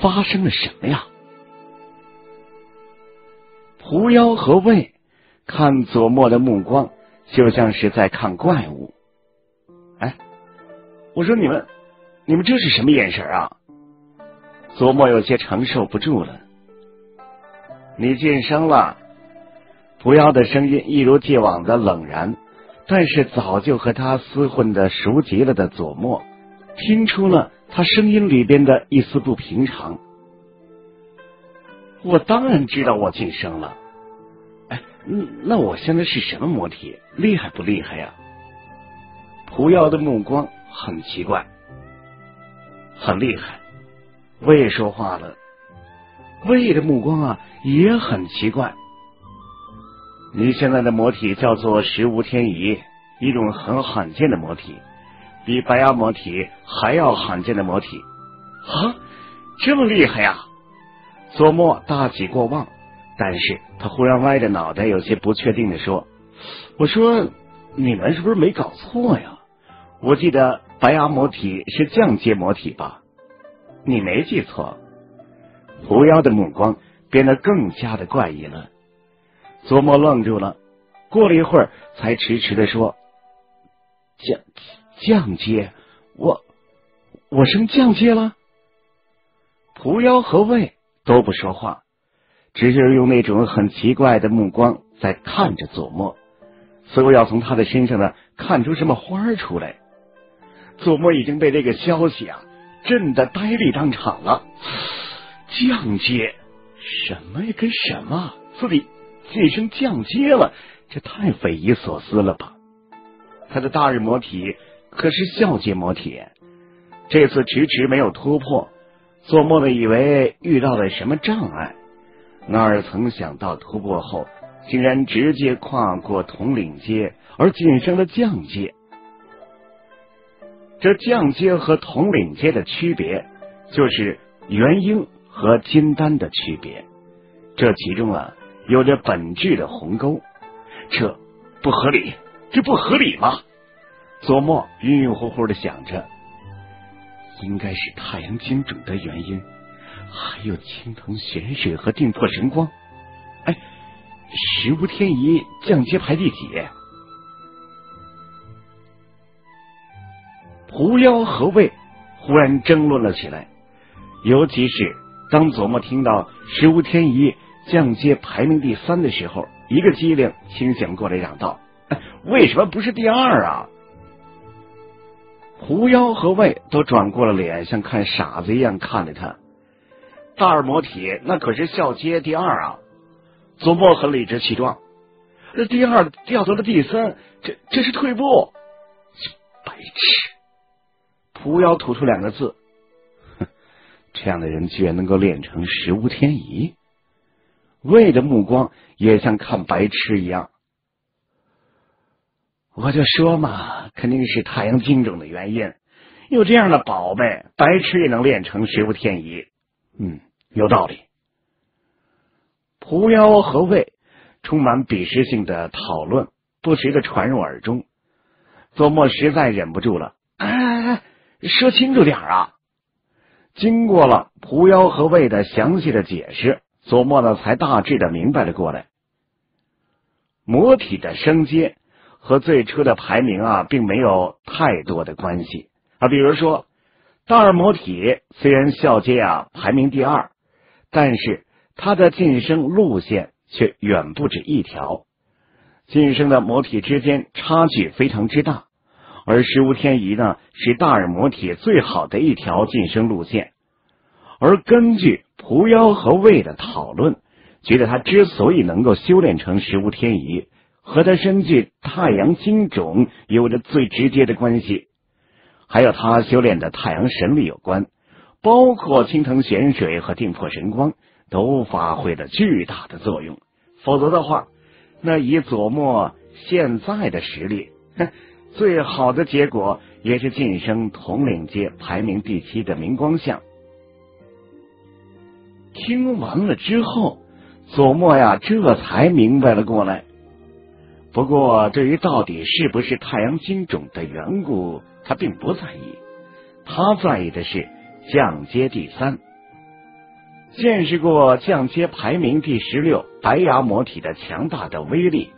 Speaker 1: 发生了什么呀？狐妖和魏看佐墨的目光，就像是在看怪物。哎，我说你们，你们这是什么眼神啊？佐墨有些承受不住了。你晋升了。狐妖的声音一如既往的冷然。但是早就和他厮混的熟极了的佐墨，听出了他声音里边的一丝不平常。我当然知道我晋升了，哎，那我现在是什么魔体？厉害不厉害呀？蒲耀的目光很奇怪，很厉害。魏说话了，魏的目光啊也很奇怪。你现在的魔体叫做食无天仪，一种很罕见的魔体，比白牙魔体还要罕见的魔体啊！这么厉害呀！佐莫大喜过望，但是他忽然歪着脑袋，有些不确定的说：“我说你们是不是没搞错呀？我记得白牙魔体是降阶魔体吧？你没记错。”狐妖的目光变得更加的怪异了。左默愣住了，过了一会儿，才迟迟的说：“降降阶，我我升降阶了。”蒲妖和魏都不说话，只是用那种很奇怪的目光在看着左墨，似乎要从他的身上呢看出什么花出来。左墨已经被这个消息啊震得呆立当场了。降阶，什么呀？跟什么？自己晋升降阶了？这太匪夷所思了吧！他的大日魔体可是孝阶魔体，这次迟迟没有突破，做梦的以为遇到了什么障碍，哪儿曾想到突破后，竟然直接跨过统领阶而晋升了降阶。这降阶和统领阶的区别，就是元婴和金丹的区别。这其中啊，有着本质的鸿沟。这不合理，这不合理吗？左墨晕晕乎乎的想着，应该是太阳精种的原因，还有青铜玄水和定破神光。哎，十无天仪降阶排第几。狐妖和魏忽然争论了起来，尤其是当佐墨听到十无天仪降阶排名第三的时候，一个机灵清醒过来，嚷道：“为什么不是第二啊？”狐妖和魏都转过了脸，像看傻子一样看着他。大二魔体那可是校阶第二啊！佐莫很理直气壮：“这第二掉到了第三，这这是退步，白痴！”狐妖吐出两个字：“哼，这样的人居然能够练成十无天仪。”魏的目光也像看白痴一样。我就说嘛，肯定是太阳精种的原因。有这样的宝贝，白痴也能练成十无天仪。嗯，有道理。狐妖和魏充满鄙视性的讨论不时的传入耳中。左墨实在忍不住了。哎哎哎说清楚点啊！经过了蒲妖和魏的详细的解释，左默呢才大致的明白了过来。魔体的升阶和最初的排名啊，并没有太多的关系啊。比如说，大二魔体虽然校阶啊排名第二，但是它的晋升路线却远不止一条，晋升的魔体之间差距非常之大。而十无天仪呢，是大耳魔体最好的一条晋升路线。而根据蒲妖和魏的讨论，觉得他之所以能够修炼成十无天仪，和他身具太阳精种有着最直接的关系，还有他修炼的太阳神力有关，包括青藤玄水和定破神光都发挥了巨大的作用。否则的话，那以左墨现在的实力，哼。最好的结果也是晋升统领阶排名第七的明光相。听完了之后，左墨呀这才明白了过来。不过，对于到底是不是太阳精种的缘故，他并不在意。他在意的是降阶第三。见识过降阶排名第十六白牙魔体的强大的威力，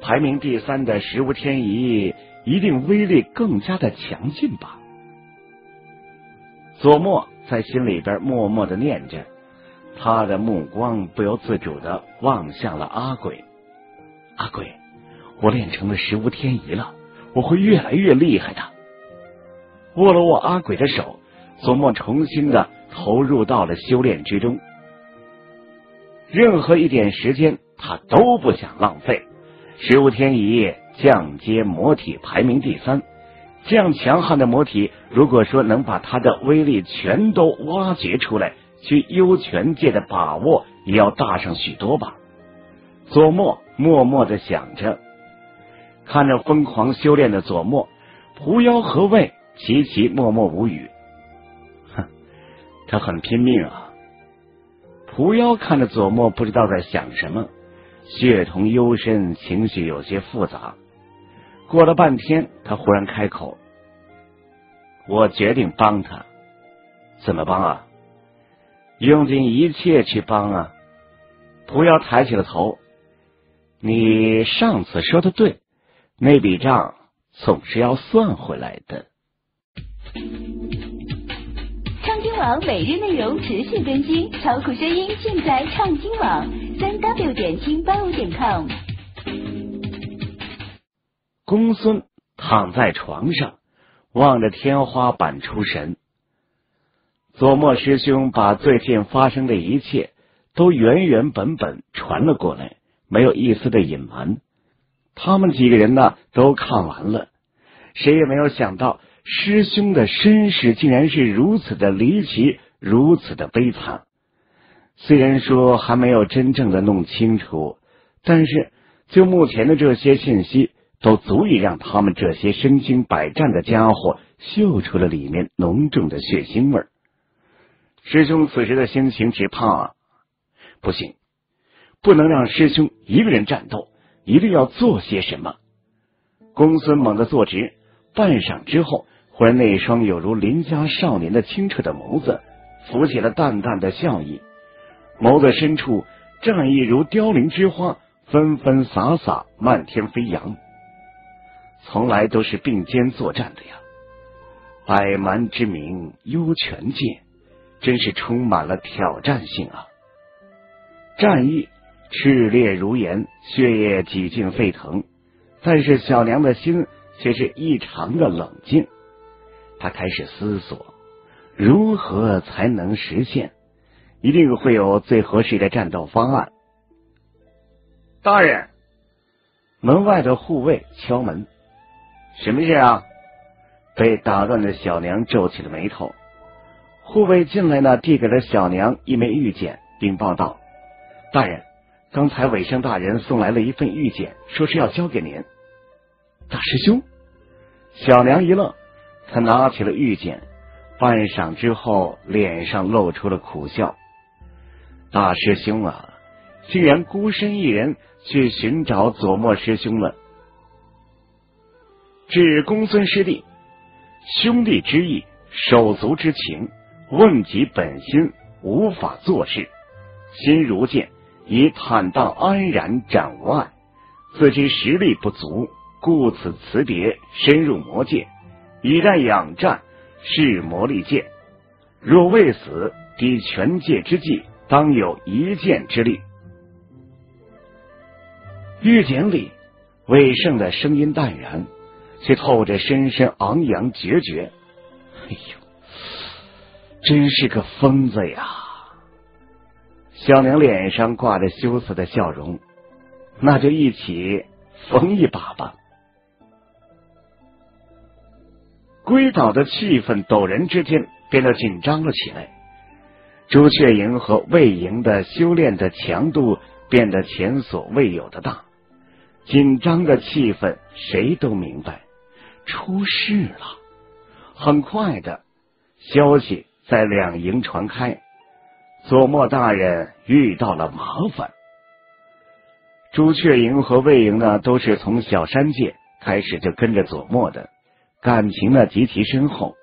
Speaker 1: 排名第三的十无天仪。一定威力更加的强劲吧？左墨在心里边默默的念着，他的目光不由自主的望向了阿鬼。阿鬼，我练成了十无天仪了，我会越来越厉害的。握了握阿鬼的手，左默重新的投入到了修炼之中。任何一点时间，他都不想浪费。十无天仪。降阶魔体排名第三，这样强悍的魔体，如果说能把他的威力全都挖掘出来，去幽泉界的把握也要大上许多吧。左墨默默的想着，看着疯狂修炼的左墨，狐妖和魏齐齐默默无语。哼，他很拼命啊。狐妖看着左墨，不知道在想什么，血同幽深，情绪有些复杂。过了半天，他忽然开口：“我决定帮他，怎么帮啊？用尽一切去帮啊！蒲瑶抬起了头。你上次说的对，那笔账总是要算回来的。
Speaker 2: 畅听网每日内容持续更新，超酷声音尽在畅听网，三 w 点清八五点 com。
Speaker 1: 公孙躺在床上，望着天花板出神。左墨师兄把最近发生的一切都原原本本传了过来。没有一丝的隐瞒，他们几个人呢都看完了，谁也没有想到师兄的身世竟然是如此的离奇，如此的悲惨。虽然说还没有真正的弄清楚，但是就目前的这些信息，都足以让他们这些身经百战的家伙嗅出了里面浓重的血腥味儿。师兄此时的心情只怕不行。不能让师兄一个人战斗，一定要做些什么。公孙猛地坐直，半晌之后，忽然那双有如邻家少年的清澈的眸子浮起了淡淡的笑意，眸子深处战意如凋零之花，纷纷洒洒，漫天飞扬。从来都是并肩作战的呀，百蛮之名，幽泉剑，真是充满了挑战性啊！战役。炽烈如炎，血液几近沸腾，但是小娘的心却是异常的冷静。他开始思索，如何才能实现？一定会有最合适的战斗方案。大人，门外的护卫敲门，什么事啊？被打断的小娘皱起了眉头。护卫进来呢，递给了小娘一枚玉简，并报道：“大人。”刚才尾生大人送来了一份玉简，说是要交给您。大师兄，小娘一愣，他拿起了玉简，半晌之后，脸上露出了苦笑。大师兄啊，竟然孤身一人去寻找左墨师兄了。致公孙师弟，兄弟之义，手足之情，问及本心，无法做事，心如剑。以坦荡安然展望，自知实力不足，故此辞别，深入魔界，以待养战，试魔力剑。若未死，抵全界之际，当有一剑之力。玉简里，魏胜的声音淡然，却透着深深昂扬决绝。[laughs] 哎呦，真是个疯子呀！小娘脸上挂着羞涩的笑容，那就一起疯一把吧。龟岛的气氛陡然之间变得紧张了起来，朱雀营和魏营的修炼的强度变得前所未有的大，紧张的气氛谁都明白，出事了。很快的消息在两营传开。左墨大人遇到了麻烦。朱雀营和魏营呢，都是从小山界开始就跟着左墨的，感情呢极其深厚。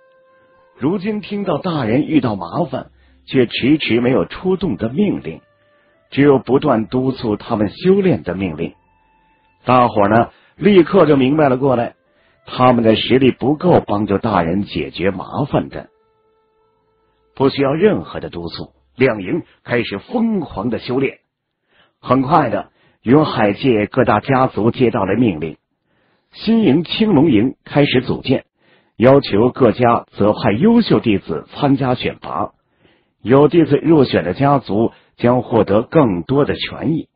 Speaker 1: 如今听到大人遇到麻烦，却迟迟没有出动的命令，只有不断督促他们修炼的命令。大伙呢，立刻就明白了过来，他们的实力不够帮助大人解决麻烦的，不需要任何的督促。两营开始疯狂的修炼，很快的，云海界各大家族接到了命令，新营青龙营开始组建，要求各家则派优秀弟子参加选拔，有弟子入选的家族将获得更多的权益。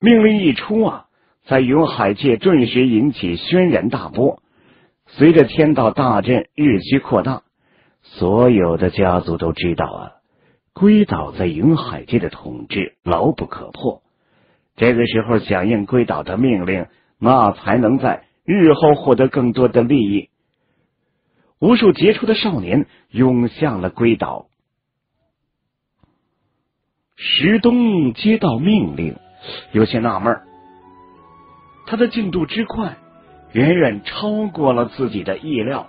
Speaker 1: 命令一出啊，在云海界顿时引起轩然大波。随着天道大阵日趋扩大，所有的家族都知道啊。龟岛在云海界的统治牢不可破，这个时候响应龟岛的命令，那才能在日后获得更多的利益。无数杰出的少年涌向了龟岛。石东接到命令，有些纳闷他的进度之快，远远超过了自己的意料，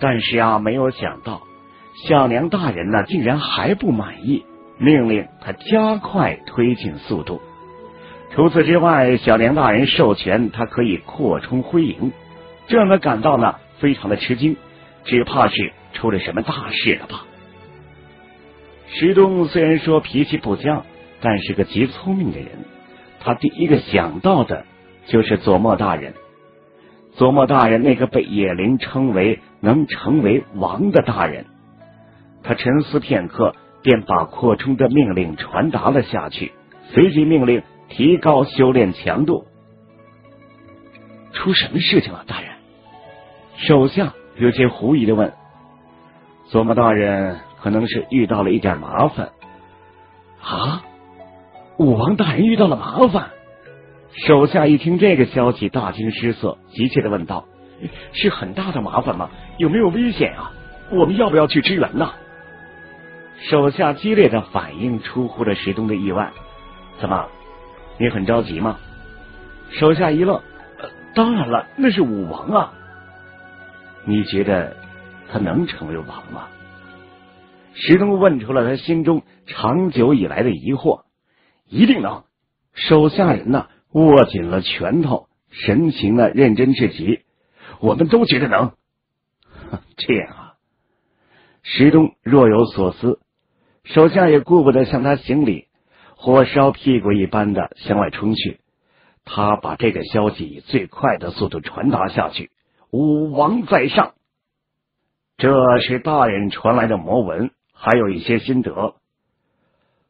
Speaker 1: 但是啊，没有想到。小娘大人呢，竟然还不满意，命令他加快推进速度。除此之外，小梁大人授权他可以扩充灰营，这让他感到呢非常的吃惊，只怕是出了什么大事了吧。石东虽然说脾气不犟，但是个极聪明的人。他第一个想到的就是佐莫大人。佐莫大人那个被野灵称为能成为王的大人。他沉思片刻，便把扩充的命令传达了下去，随即命令提高修炼强度。出什么事情了，大人？手下有些狐疑的问。佐莫大人可能是遇到了一点麻烦。啊！武王大人遇到了麻烦。手下一听这个消息，大惊失色，急切的问道：“是很大的麻烦吗？有没有危险啊？我们要不要去支援呢？”手下激烈的反应出乎了石东的意外。怎么，你很着急吗？手下一愣：“当然了，那是武王啊！你觉得他能成为王吗？”石东问出了他心中长久以来的疑惑：“一定能！”手下人呢？握紧了拳头，神情呢认真至极。我们都觉得能。[laughs] 这样啊，石东若有所思，手下也顾不得向他行礼，火烧屁股一般的向外冲去。他把这个消息以最快的速度传达下去。武王在上，这是大人传来的魔文，还有一些心得。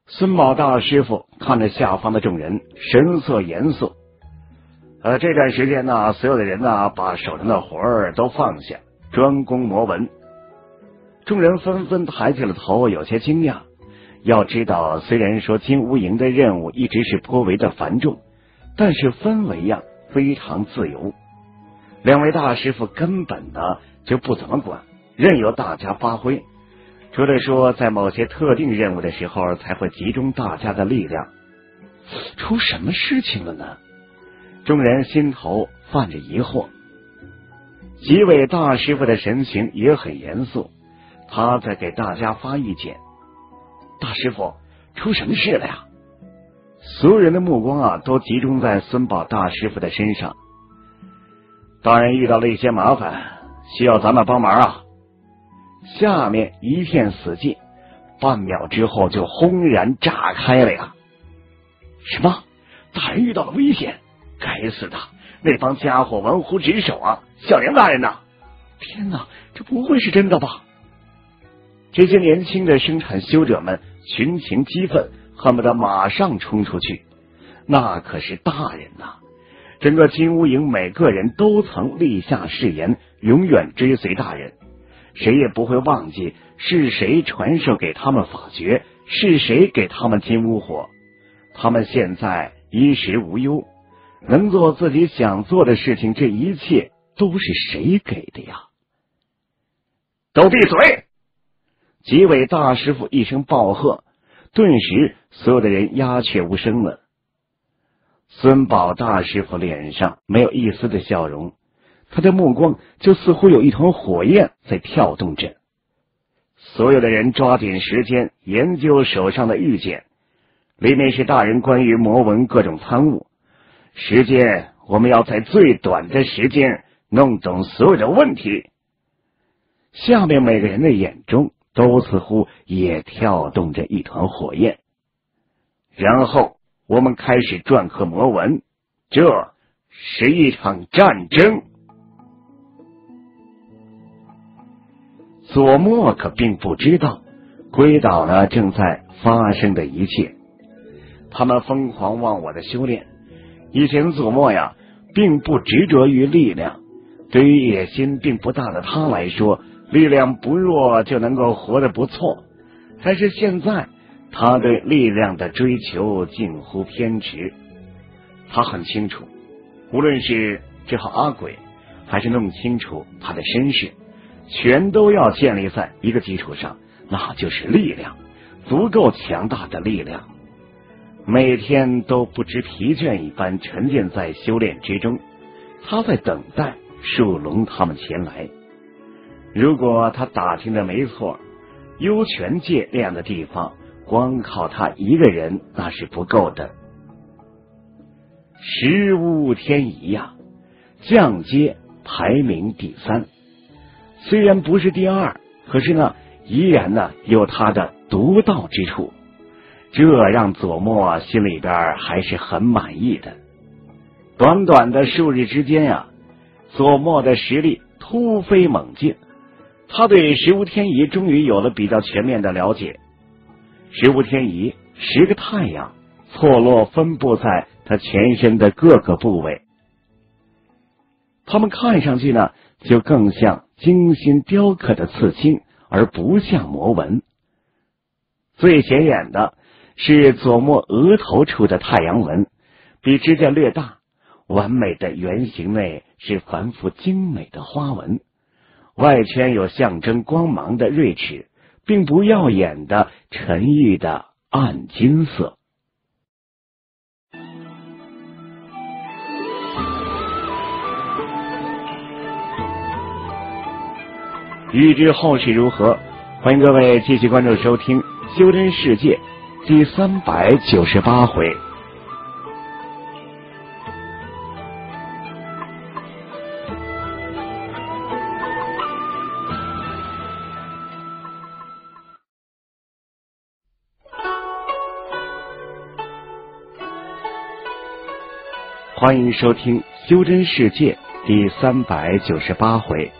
Speaker 1: 孙宝大师傅看着下方的众人，神色严肃。呃，这段时间呢，所有的人呢，把手上的活儿都放下，专攻魔文。众人纷纷抬起了头，有些惊讶。要知道，虽然说金乌营的任务一直是颇为的繁重，但是氛围呀非常自由。两位大师傅根本呢就不怎么管，任由大家发挥。除了说在某些特定任务的时候才会集中大家的力量，出什么事情了呢？众人心头泛着疑惑。几位大师傅的神情也很严肃，他在给大家发意见。大师傅，出什么事了呀？所有人的目光啊，都集中在孙宝大师傅的身上。大人遇到了一些麻烦，需要咱们帮忙啊。下面一片死寂，半秒之后就轰然炸开了呀！什么？大人遇到了危险？该死的，那帮家伙玩忽职守啊！小梁大人呢？天哪，这不会是真的吧？这些年轻的生产修者们群情激愤，恨不得马上冲出去。那可是大人呐！整个金乌营每个人都曾立下誓言，永远追随大人。谁也不会忘记是谁传授给他们法诀，是谁给他们金乌火。他们现在衣食无忧，能做自己想做的事情，这一切都是谁给的呀？都闭嘴！几位大师傅一声暴喝，顿时所有的人鸦雀无声了。孙宝大师傅脸上没有一丝的笑容。他的目光就似乎有一团火焰在跳动着。所有的人抓紧时间研究手上的玉简，里面是大人关于魔文各种参悟。时间，我们要在最短的时间弄懂所有的问题。下面每个人的眼中都似乎也跳动着一团火焰。然后我们开始篆刻魔文，这是一场战争。佐莫可并不知道龟岛呢正在发生的一切，他们疯狂忘我的修炼。以前佐莫呀并不执着于力量，对于野心并不大的他来说，力量不弱就能够活得不错。但是现在，他对力量的追求近乎偏执。他很清楚，无论是治好阿鬼，还是弄清楚他的身世。全都要建立在一个基础上，那就是力量，足够强大的力量。每天都不知疲倦一般沉浸在修炼之中，他在等待树龙他们前来。如果他打听的没错，幽泉界那样的地方，光靠他一个人那是不够的。十五天仪呀，降阶排名第三，虽然不是第二，可是呢，依然呢有他的独到之处，这让左墨心里边还是很满意的。短短的数日之间呀，左墨的实力突飞猛进，他对十无天仪终于有了比较全面的了解。十无天仪，十个太阳错落分布在。他全身的各个部位，他们看上去呢，就更像精心雕刻的刺青，而不像魔纹。最显眼的是左墨额头处的太阳纹，比指甲略大，完美的圆形内是繁复精美的花纹，外圈有象征光芒的锐齿，并不耀眼的沉郁的暗金色。欲知后事如何，欢迎各位继续关注收听《修真世界》第三百九十八回。欢迎收听《修真世界》第三百九十八回。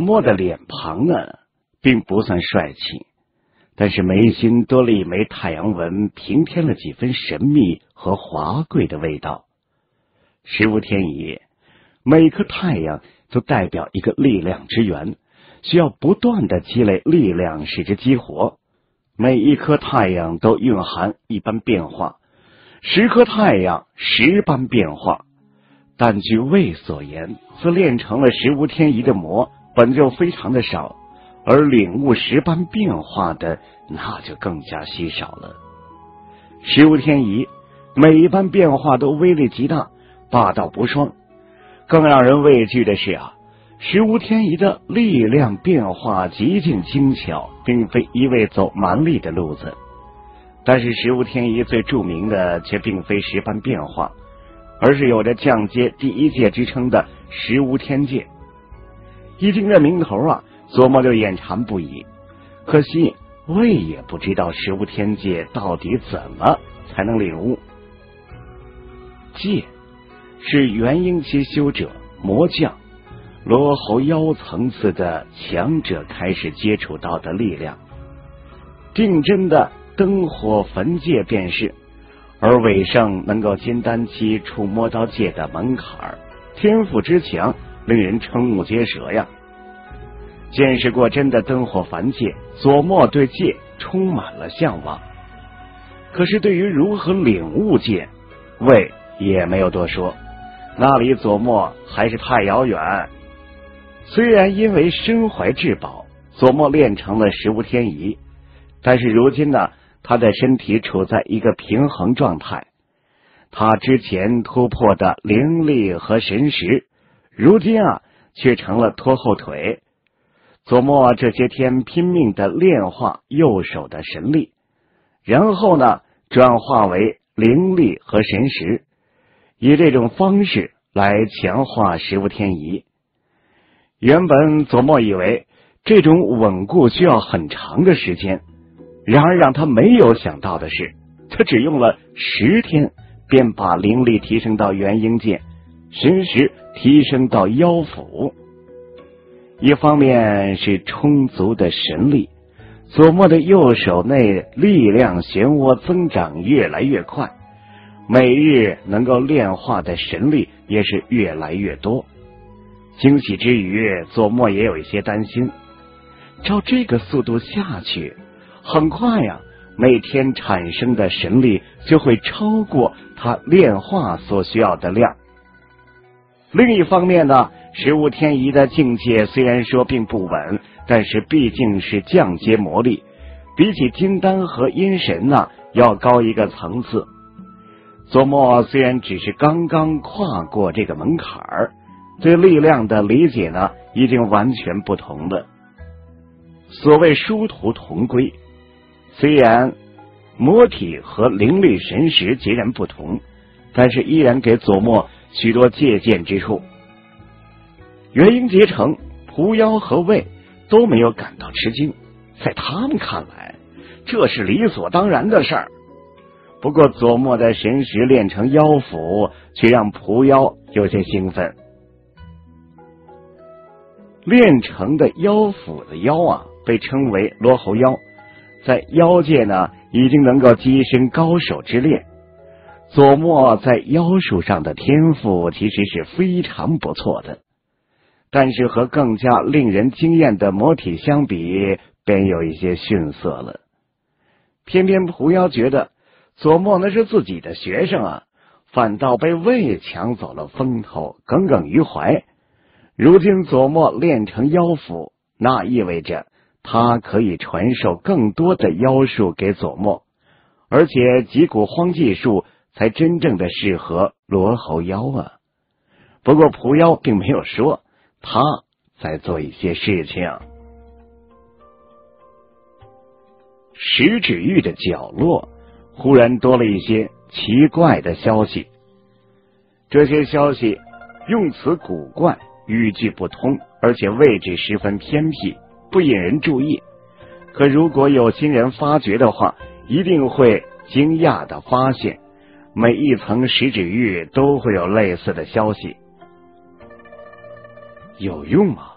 Speaker 1: 左默的脸庞呢，并不算帅气，但是眉心多了一枚太阳纹，平添了几分神秘和华贵的味道。十无天仪，每颗太阳都代表一个力量之源，需要不断的积累力量，使之激活。每一颗太阳都蕴含一般变化，十颗太阳十般变化。但据魏所言，自练成了十无天仪的魔。本就非常的少，而领悟十般变化的那就更加稀少了。十无天仪，每一般变化都威力极大，霸道不双。更让人畏惧的是啊，十无天仪的力量变化极尽精巧，并非一味走蛮力的路子。但是十无天仪最著名的却并非十般变化，而是有着降阶第一界之称的十无天界。一听这名头啊，琢磨就眼馋不已。可惜魏也不知道十无天界到底怎么才能领悟。界是元婴期修者、魔将、罗喉妖层次的强者开始接触到的力量。定真的灯火焚界便是，而韦胜能够金丹期触摸到界的门槛，天赋之强。令人瞠目结舌呀！见识过真的灯火凡界，左墨对界充满了向往。可是对于如何领悟界，魏也没有多说。那离左墨还是太遥远。虽然因为身怀至宝，左墨练成了十无天仪，但是如今呢，他的身体处在一个平衡状态。他之前突破的灵力和神识。如今啊，却成了拖后腿。左墨这些天拼命的炼化右手的神力，然后呢，转化为灵力和神识，以这种方式来强化食物天仪。原本左墨以为这种稳固需要很长的时间，然而让他没有想到的是，他只用了十天，便把灵力提升到元婴界。神识提升到妖府，一方面是充足的神力，左墨的右手内力量漩涡增长越来越快，每日能够炼化的神力也是越来越多。惊喜之余，左墨也有一些担心，照这个速度下去，很快呀，每天产生的神力就会超过他炼化所需要的量。另一方面呢，十五天仪的境界虽然说并不稳，但是毕竟是降阶魔力，比起金丹和阴神呢，要高一个层次。左墨虽然只是刚刚跨过这个门槛儿，对力量的理解呢，已经完全不同了。所谓殊途同归，虽然魔体和灵力神识截然不同，但是依然给左墨许多借鉴之处。元婴结成，狐妖和魏都没有感到吃惊，在他们看来，这是理所当然的事儿。不过，左莫的神识练成妖符，却让蒲妖有些兴奋。练成的妖符的妖啊，被称为罗喉妖，在妖界呢，已经能够跻身高手之列。左莫在妖术上的天赋其实是非常不错的，但是和更加令人惊艳的魔体相比，便有一些逊色了。偏偏狐妖觉得。左莫那是自己的学生啊，反倒被魏抢走了风头，耿耿于怀。如今左莫练成妖符，那意味着他可以传授更多的妖术给左莫，而且几股荒技术才真正的适合罗喉妖啊。不过蒲妖并没有说他在做一些事情。石指玉的角落。忽然多了一些奇怪的消息，这些消息用词古怪，语句不通，而且位置十分偏僻，不引人注意。可如果有心人发觉的话，一定会惊讶的发现，每一层石指玉都会有类似的消息。有用吗？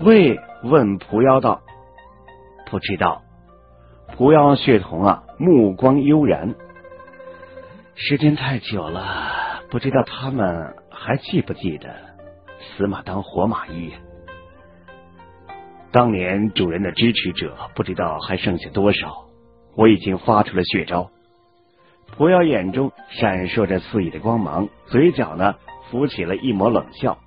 Speaker 1: 魏问蒲妖道：“不知道。”蒲妖血童啊，目光悠然。时间太久了，不知道他们还记不记得死马当活马医。当年主人的支持者，不知道还剩下多少。我已经发出了血招。狐妖眼中闪烁着肆意的光芒，嘴角呢浮起了一抹冷笑。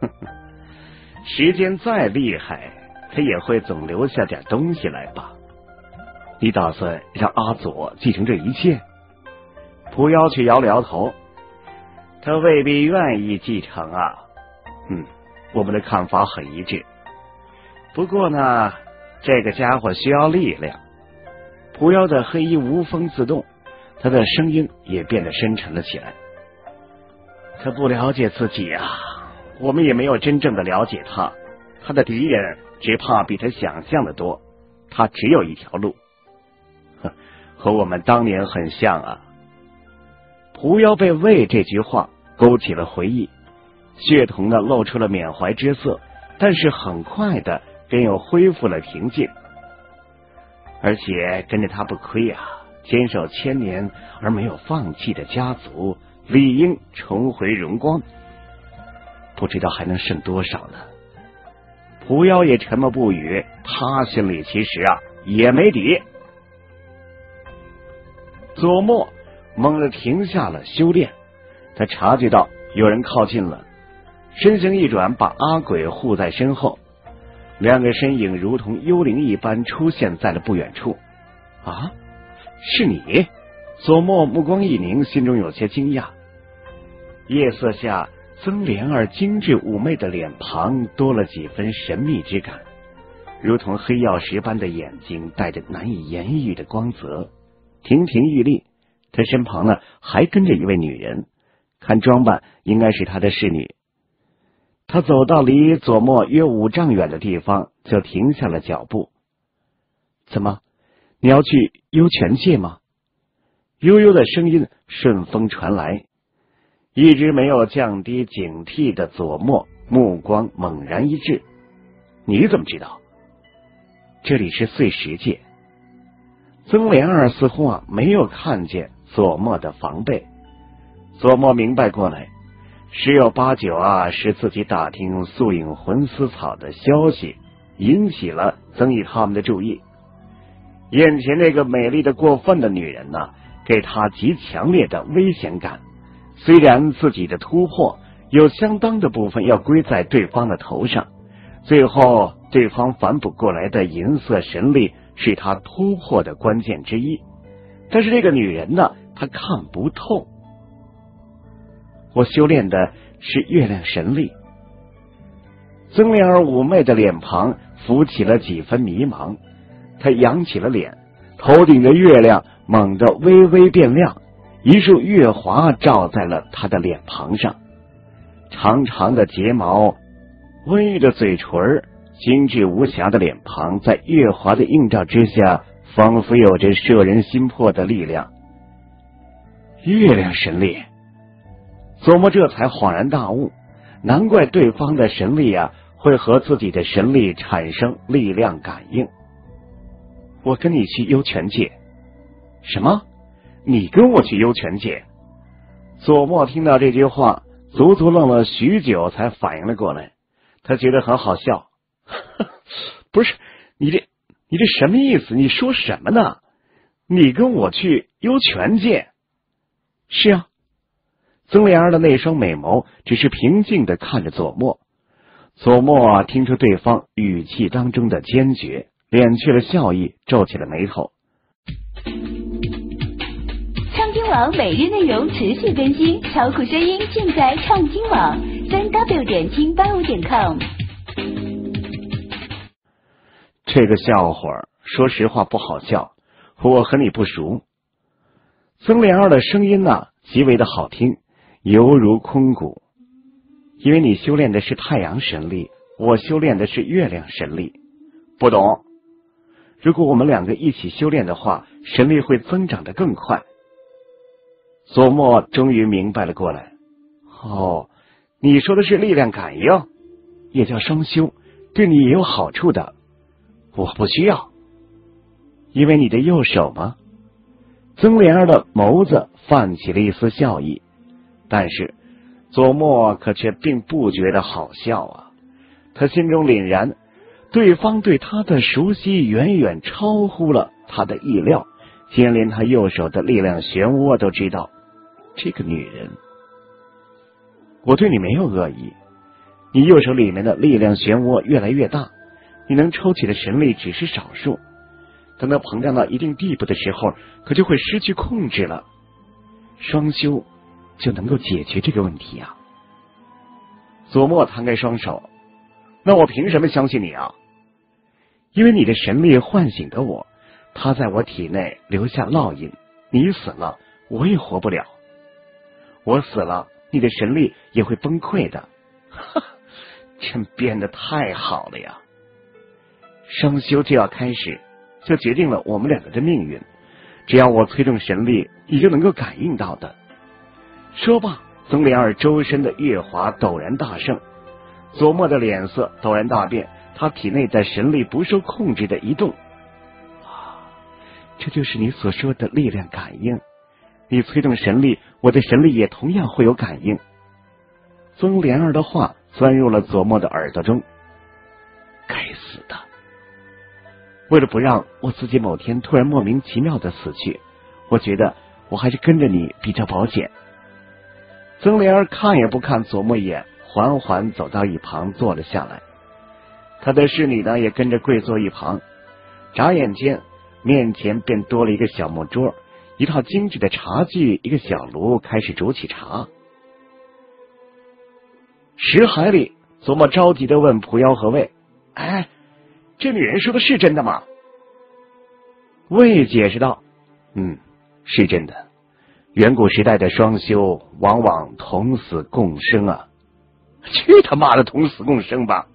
Speaker 1: [laughs] 时间再厉害，他也会总留下点东西来吧。你打算让阿佐继承这一切？蒲妖却摇了摇头，他未必愿意继承啊。嗯，我们的看法很一致。不过呢，这个家伙需要力量。蒲妖的黑衣无风自动，他的声音也变得深沉了起来。他不了解自己啊，我们也没有真正的了解他。他的敌人只怕比他想象的多。他只有一条路。和我们当年很像啊！狐妖被喂这句话勾起了回忆，血瞳呢露出了缅怀之色，但是很快的便又恢复了平静。而且跟着他不亏啊，坚守千年而没有放弃的家族，理应重回荣光。不知道还能剩多少呢？狐妖也沉默不语，他心里其实啊也没底。佐墨猛地停下了修炼，他察觉到有人靠近了，身形一转，把阿鬼护在身后。两个身影如同幽灵一般出现在了不远处。啊，是你！左莫目光一凝，心中有些惊讶。夜色下，曾莲儿精致妩媚的脸庞多了几分神秘之感，如同黑曜石般的眼睛，带着难以言喻的光泽。亭亭玉立，他身旁呢还跟着一位女人，看装扮应该是他的侍女。他走到离左墨约五丈远的地方，就停下了脚步。怎么，你要去幽泉界吗？悠悠的声音顺风传来。一直没有降低警惕的左墨目光猛然一滞。你怎么知道？这里是碎石界。曾莲儿似乎啊没有看见左墨的防备，左墨明白过来，十有八九啊是自己打听素影魂丝草的消息，引起了曾毅他们的注意。眼前这个美丽的过分的女人呢，给他极强烈的危险感。虽然自己的突破有相当的部分要归在对方的头上，最后对方反哺过来的银色神力是他突破的关键之一。但是这个女人呢，她看不透。我修炼的是月亮神力。曾莲儿妩媚的脸庞浮起了几分迷茫，他扬起了脸，头顶的月亮猛地微微变亮，一束月华照在了他的脸庞上。长长的睫毛，温郁的嘴唇，精致无瑕的脸庞，在月华的映照之下，仿佛有着摄人心魄的力量。月亮神力，佐墨这才恍然大悟，难怪对方的神力啊会和自己的神力产生力量感应。我跟你去幽泉界，什么？你跟我去幽泉界？佐墨听到这句话。足足愣了许久，才反应了过来。他觉得很好笑，[laughs] 不是你这你这什么意思？你说什么呢？你跟我去幽泉界？是啊。曾莲儿的那双美眸只是平静的看着左墨。左墨听出对方语气当中的坚决，敛去了笑意，皱起了眉头。
Speaker 2: 畅听网每日内容持续更新，炒股声音尽在畅听网，三 w 点听八五点 com。
Speaker 1: 这个笑话，说实话不好笑，我和你不熟。曾莲儿的声音呢，极为的好听，犹如空谷。因为你修炼的是太阳神力，我修炼的是月亮神力。不懂？如果我们两个一起修炼的话，神力会增长的更快。左莫终于明白了过来。哦，你说的是力量感应，也叫双修，对你也有好处的。我不需要，因为你的右手吗？曾莲儿的眸子泛起了一丝笑意，但是佐莫可却并不觉得好笑啊。他心中凛然，对方对他的熟悉远远超乎了他的意料，竟然连他右手的力量漩涡都知道。这个女人，我对你没有恶意。你右手里面的力量漩涡越来越大，你能抽起的神力只是少数。等到膨胀到一定地步的时候，可就会失去控制了。双修就能够解决这个问题啊！佐墨摊开双手，那我凭什么相信你啊？因为你的神力唤醒的我，他在我体内留下烙印。你死了，我也活不了。我死了，你的神力也会崩溃的。哈，真变得太好了呀！双修就要开始，就决定了我们两个的命运。只要我催动神力，你就能够感应到的。说罢，曾莲儿周身的月华陡然大盛，左墨的脸色陡然大变，他体内在神力不受控制的移动。啊，这就是你所说的力量感应。你催动神力，我的神力也同样会有感应。曾莲儿的话钻入了佐墨的耳朵中。该死的！为了不让我自己某天突然莫名其妙的死去，我觉得我还是跟着你比较保险。曾莲儿看也不看佐莫一眼，缓缓走到一旁坐了下来。他的侍女呢也跟着跪坐一旁。眨眼间，面前便多了一个小木桌。一套精致的茶具，一个小炉，开始煮起茶。石海里，琢磨着急的问蒲妖和魏：“哎，这女人说的是真的吗？”魏解释道：“嗯，是真的。远古时代的双修往往同死共生啊！去他妈的同死共生吧！”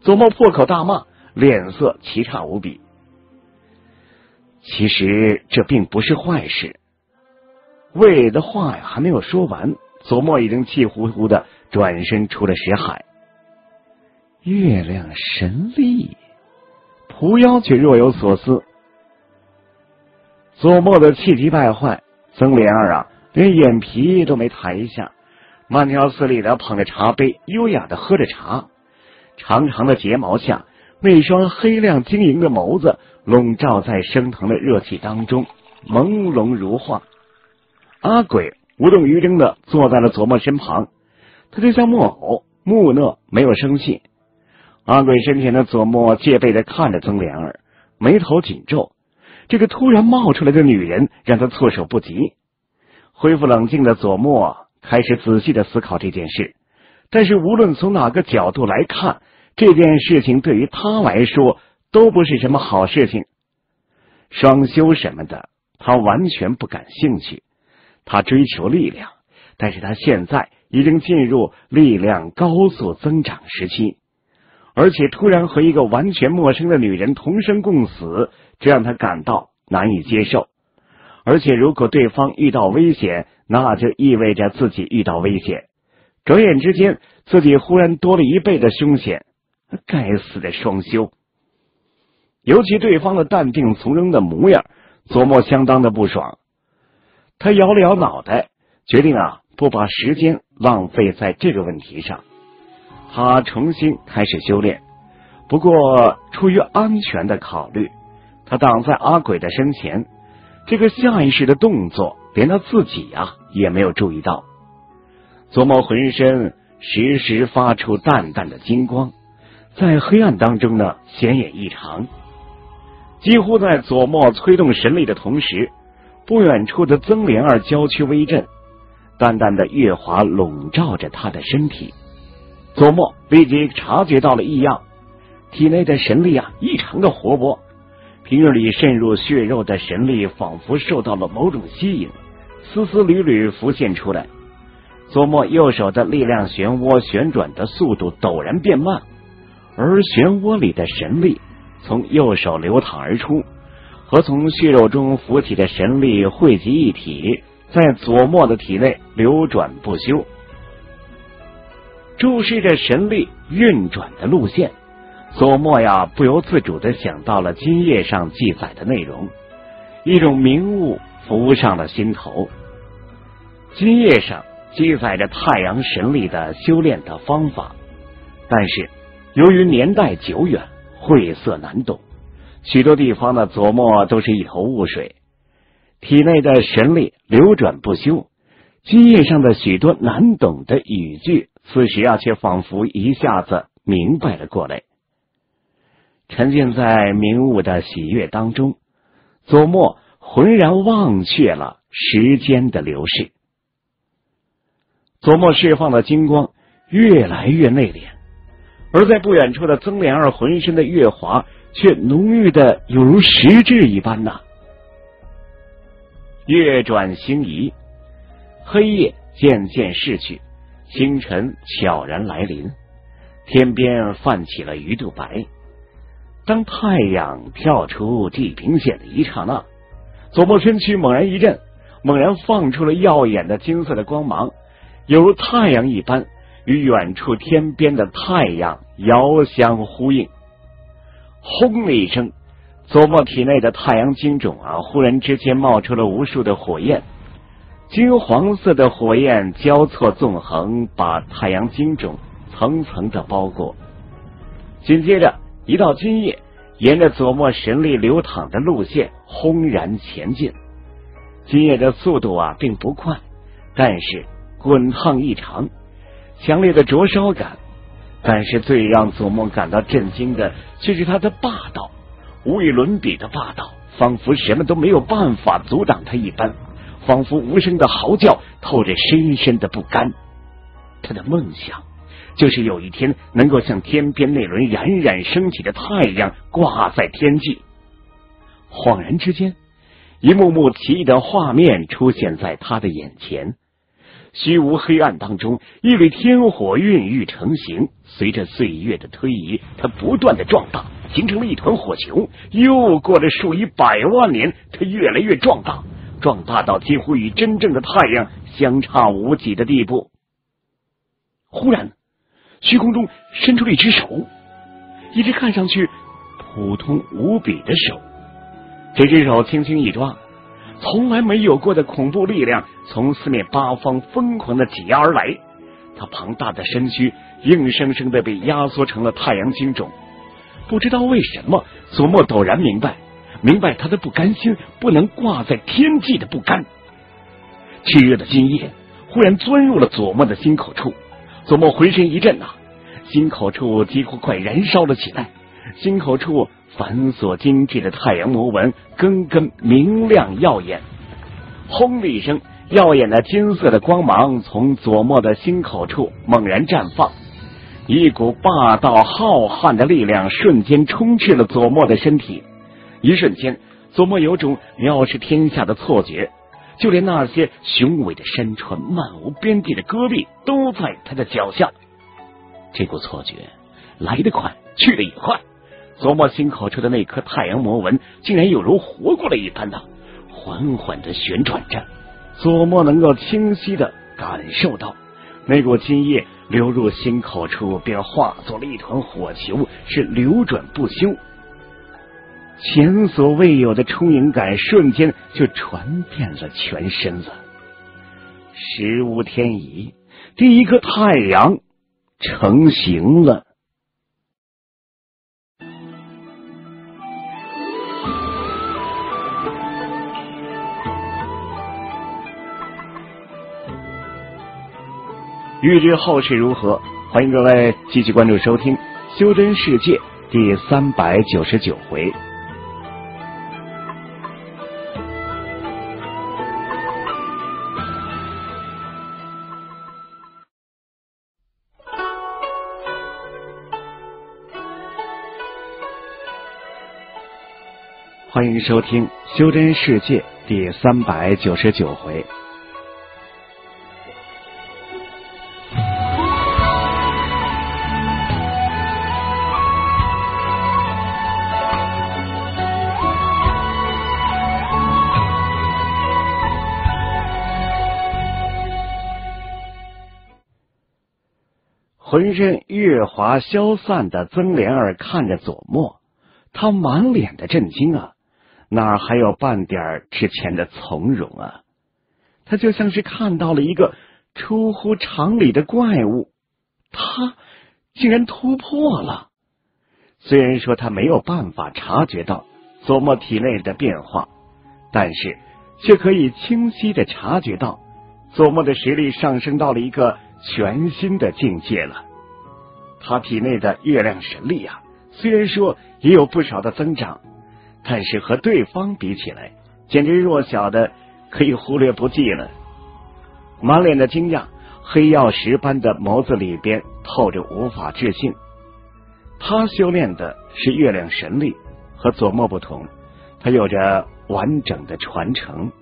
Speaker 1: 左墨破口大骂，脸色奇差无比。其实这并不是坏事。魏的话呀还没有说完，左墨已经气呼呼的转身出了石海。月亮神力，蒲妖却若有所思。左墨的气急败坏，曾莲儿啊，连眼皮都没抬一下，慢条斯理的捧着茶杯，优雅的喝着茶。长长的睫毛下，那双黑亮晶莹的眸子。笼罩在升腾的热气当中，朦胧如画。阿鬼无动于衷的坐在了佐莫身旁，他就像木偶，木讷，没有生气。阿鬼身前的佐莫戒备的看着曾莲儿，眉头紧皱。这个突然冒出来的女人让他措手不及。恢复冷静的佐莫开始仔细的思考这件事，但是无论从哪个角度来看，这件事情对于他来说都不是什么好事情。双修什么的，他完全不感兴趣。他追求力量，但是他现在已经进入力量高速增长时期。而且突然和一个完全陌生的女人同生共死，这让他感到难以接受。而且如果对方遇到危险，那就意味着自己遇到危险。转眼之间，自己忽然多了一倍的凶险。该死的双修！尤其对方的淡定从容的模样，琢磨相当的不爽。他摇了摇脑袋，决定啊，不把时间浪费在这个问题上。他重新开始修炼，不过出于安全的考虑，他挡在阿鬼的身前。这个下意识的动作，连他自己啊也没有注意到。左墨浑身时时发出淡淡的金光，在黑暗当中呢显眼异常。几乎在左墨催动神力的同时，不远处的曾莲儿娇躯微震，淡淡的月华笼罩着他的身体。左墨立即察觉到了异样，体内的神力啊异常的活泼，平日里渗入血肉的神力仿佛受到了某种吸引，丝丝缕缕浮现出来。左墨右手的力量漩涡旋转的速度陡然变慢，而漩涡里的神力从右手流淌而出，和从血肉中浮起的神力汇集一体，在左墨的体内流转不休。注视着神力运转的路线，佐墨呀不由自主的想到了金叶上记载的内容，一种明悟浮上了心头。金叶上记载着太阳神力的修炼的方法，但是由于年代久远，晦涩难懂，许多地方的佐墨都是一头雾水，体内的神力流转不休，基业上的许多难懂的语句。此时啊，却仿佛一下子明白了过来，沉浸在明悟的喜悦当中，左墨浑然忘却了时间的流逝。左墨释放的金光越来越内敛，而在不远处的曾莲儿浑身的月华却浓郁的有如实质一般呐。月转星移，黑夜渐渐逝去。清晨悄然来临，天边泛起了鱼肚白。当太阳跳出地平线的一刹那，左墨身躯猛然一震，猛然放出了耀眼的金色的光芒，犹如太阳一般，与远处天边的太阳遥相呼应。轰的一声，左墨体内的太阳精种啊，忽然之间冒出了无数的火焰。金黄色的火焰交错纵横，把太阳晶种层层的包裹。紧接着，一道金叶沿着左墨神力流淌的路线轰然前进。金叶的速度啊，并不快，但是滚烫异常，强烈的灼烧感。但是最让左梦感到震惊的，却是他的霸道，无与伦比的霸道，仿佛什么都没有办法阻挡他一般。仿佛无声的嚎叫，透着深深的不甘。他的梦想就是有一天能够像天边那轮冉冉升起的太阳挂在天际。恍然之间，一幕幕奇异的画面出现在他的眼前。虚无黑暗当中，一缕天火孕育成型，随着岁月的推移，它不断的壮大，形成了一团火球。又过了数以百万年，它越来越壮大。壮大到几乎与真正的太阳相差无几的地步。忽然，虚空中伸出了一只手，一只看上去普通无比的手。这只手轻轻一抓，从来没有过的恐怖力量从四面八方疯狂的挤压而来。他庞大的身躯硬生生的被压缩成了太阳精种。不知道为什么，索莫陡然明白。明白他的不甘心，不能挂在天际的不甘。炽热的金液忽然钻入了左墨的心口处，左墨浑身一震呐，心口处几乎快燃烧了起来，心口处繁琐精致的太阳魔纹根根明亮耀眼。轰的一声，耀眼的金色的光芒从左墨的心口处猛然绽放，一股霸道浩瀚的力量瞬间充斥了左墨的身体。一瞬间，左墨有种藐视天下的错觉。就连那些雄伟的山川、漫无边际的戈壁，都在他的脚下。这股错觉来得快，去得也快。琢磨心口处的那颗太阳魔纹，竟然有如活过了一般的缓缓的旋转着。琢磨能够清晰的感受到，那股津液流入心口处，便化作了一团火球，是流转不休。前所未有的充盈感瞬间就传遍了全身子。时无天移，第一颗太阳成型了。欲知后事如何，欢迎各位继续关注收听《修真世界》第三百九十九回。欢迎收听《修真世界》第三百九十九回。浑身月华消散的曾莲儿看着左墨，他满脸的震惊啊！哪还有半点之前的从容啊？他就像是看到了一个出乎常理的怪物，他竟然突破了。虽然说他没有办法察觉到左墨体内的变化，但是却可以清晰的察觉到左墨的实力上升到了一个全新的境界了。他体内的月亮神力啊，虽然说也有不少的增长。但是和对方比起来，简直弱小的可以忽略不计了。满脸的惊讶，黑曜石般的眸子里边透着无法置信。他修炼的是月亮神力，和左墨不同，他有着完整的传承。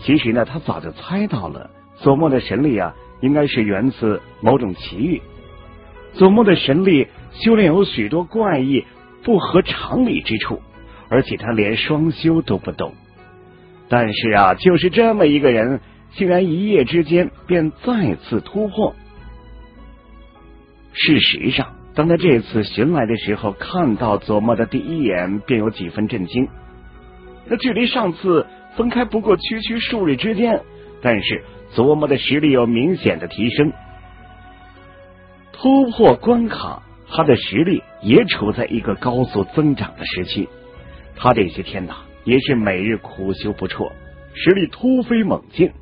Speaker 1: 其实呢，他早就猜到了左墨的神力啊，应该是源自某种奇遇。左墨的神力修炼有许多怪异、不合常理之处。而且他连双修都不懂，但是啊，就是这么一个人，竟然一夜之间便再次突破。事实上，当他这次寻来的时候，看到佐墨的第一眼，便有几分震惊。那距离上次分开不过区区数日之间，但是琢磨的实力有明显的提升，突破关卡，他的实力也处在一个高速增长的时期。他这些天呐，也是每日苦修不辍，实力突飞猛进。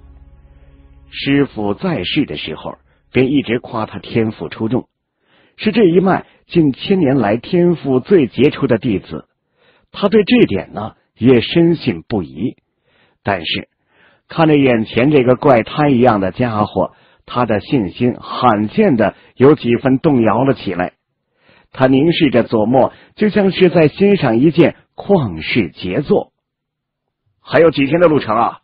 Speaker 1: 师傅在世的时候，便一直夸他天赋出众，是这一脉近千年来天赋最杰出的弟子。他对这点呢，也深信不疑。但是看着眼前这个怪胎一样的家伙，他的信心罕见的有几分动摇了起来。他凝视着左墨，就像是在欣赏一件。旷世杰作，还有几天的路程啊？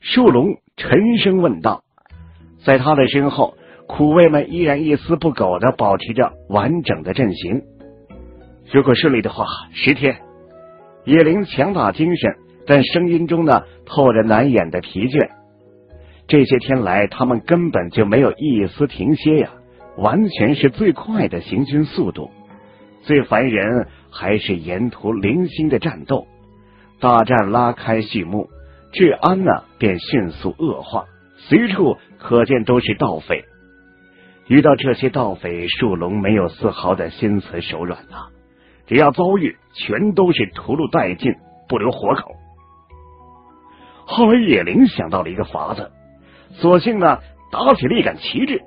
Speaker 1: 树龙沉声问道。在他的身后，苦卫们依然一丝不苟的保持着完整的阵型。如果顺利的话，十天。野灵强打精神，但声音中呢透着难掩的疲倦。这些天来，他们根本就没有一丝停歇呀，完全是最快的行军速度。最烦人。还是沿途零星的战斗，大战拉开序幕，治安呢便迅速恶化，随处可见都是盗匪。遇到这些盗匪，树龙没有丝毫的心慈手软呐，只要遭遇，全都是屠戮殆尽，不留活口。后来叶灵想到了一个法子，索性呢打起了一杆旗帜，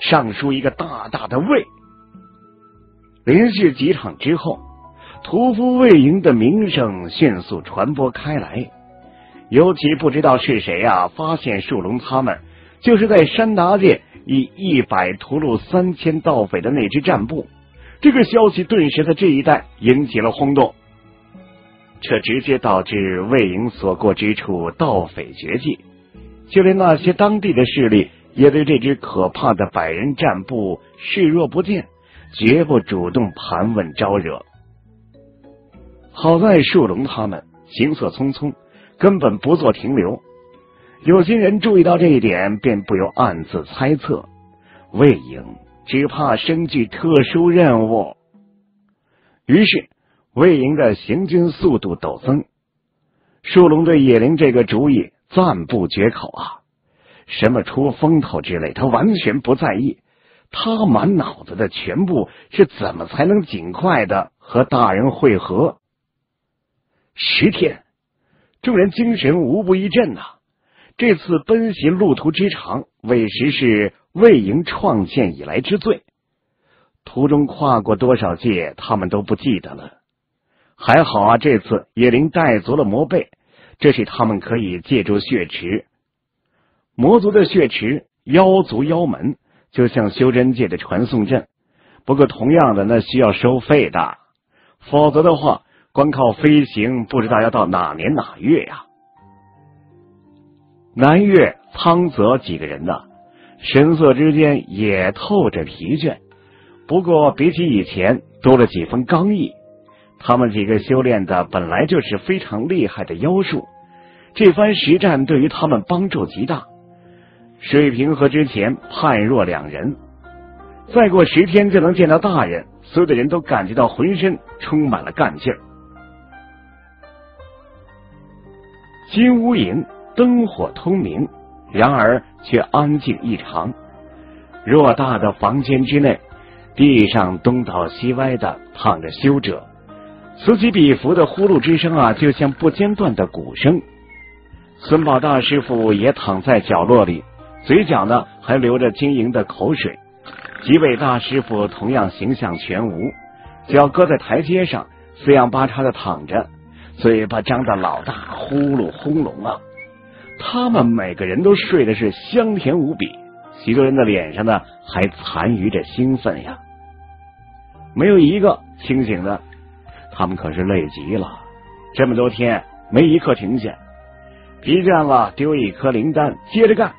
Speaker 1: 上书一个大大的魏。连续几场之后，屠夫魏营的名声迅速传播开来。尤其不知道是谁呀，发现树龙他们就是在山达界以一百屠戮三千盗匪的那支战部。这个消息顿时在这一带引起了轰动，这直接导致魏营所过之处盗匪绝迹，就连那些当地的势力也对这支可怕的百人战部视若不见，绝不主动盘问招惹。好在树龙他们行色匆匆。根本不做停留，有些人注意到这一点，便不由暗自猜测：魏营只怕身具特殊任务。于是，魏营的行军速度陡增。树龙对野灵这个主意赞不绝口啊！什么出风头之类，他完全不在意。他满脑子的全部是怎么才能尽快的和大人会合。十天。众人精神无不一振呐！这次奔袭路途之长，委实是魏营创建以来之最。途中跨过多少界，他们都不记得了。还好啊，这次野灵带足了魔贝，这是他们可以借助血池。魔族的血池，妖族妖门，就像修真界的传送阵。不过，同样的，那需要收费的，否则的话。光靠飞行，不知道要到哪年哪月呀？南岳、苍泽几个人呢，神色之间也透着疲倦。不过比起以前，多了几分刚毅。他们几个修炼的本来就是非常厉害的妖术，这番实战对于他们帮助极大，水平和之前判若两人。再过十天就能见到大人，所有的人都感觉到浑身充满了干劲儿。金乌营灯火通明，然而却安静异常。偌大的房间之内，地上东倒西歪的躺着修者，此起彼伏的呼噜之声啊，就像不间断的鼓声。孙宝大师傅也躺在角落里，嘴角呢还流着晶莹的口水。几位大师傅同样形象全无，脚搁在台阶上，四仰八叉的躺着。嘴巴张得老大，呼噜轰隆啊！他们每个人都睡得是香甜无比，许多人的脸上呢还残余着兴奋呀，没有一个清醒的。他们可是累极了，这么多天没一刻停下，疲倦了丢一颗灵丹，接着干，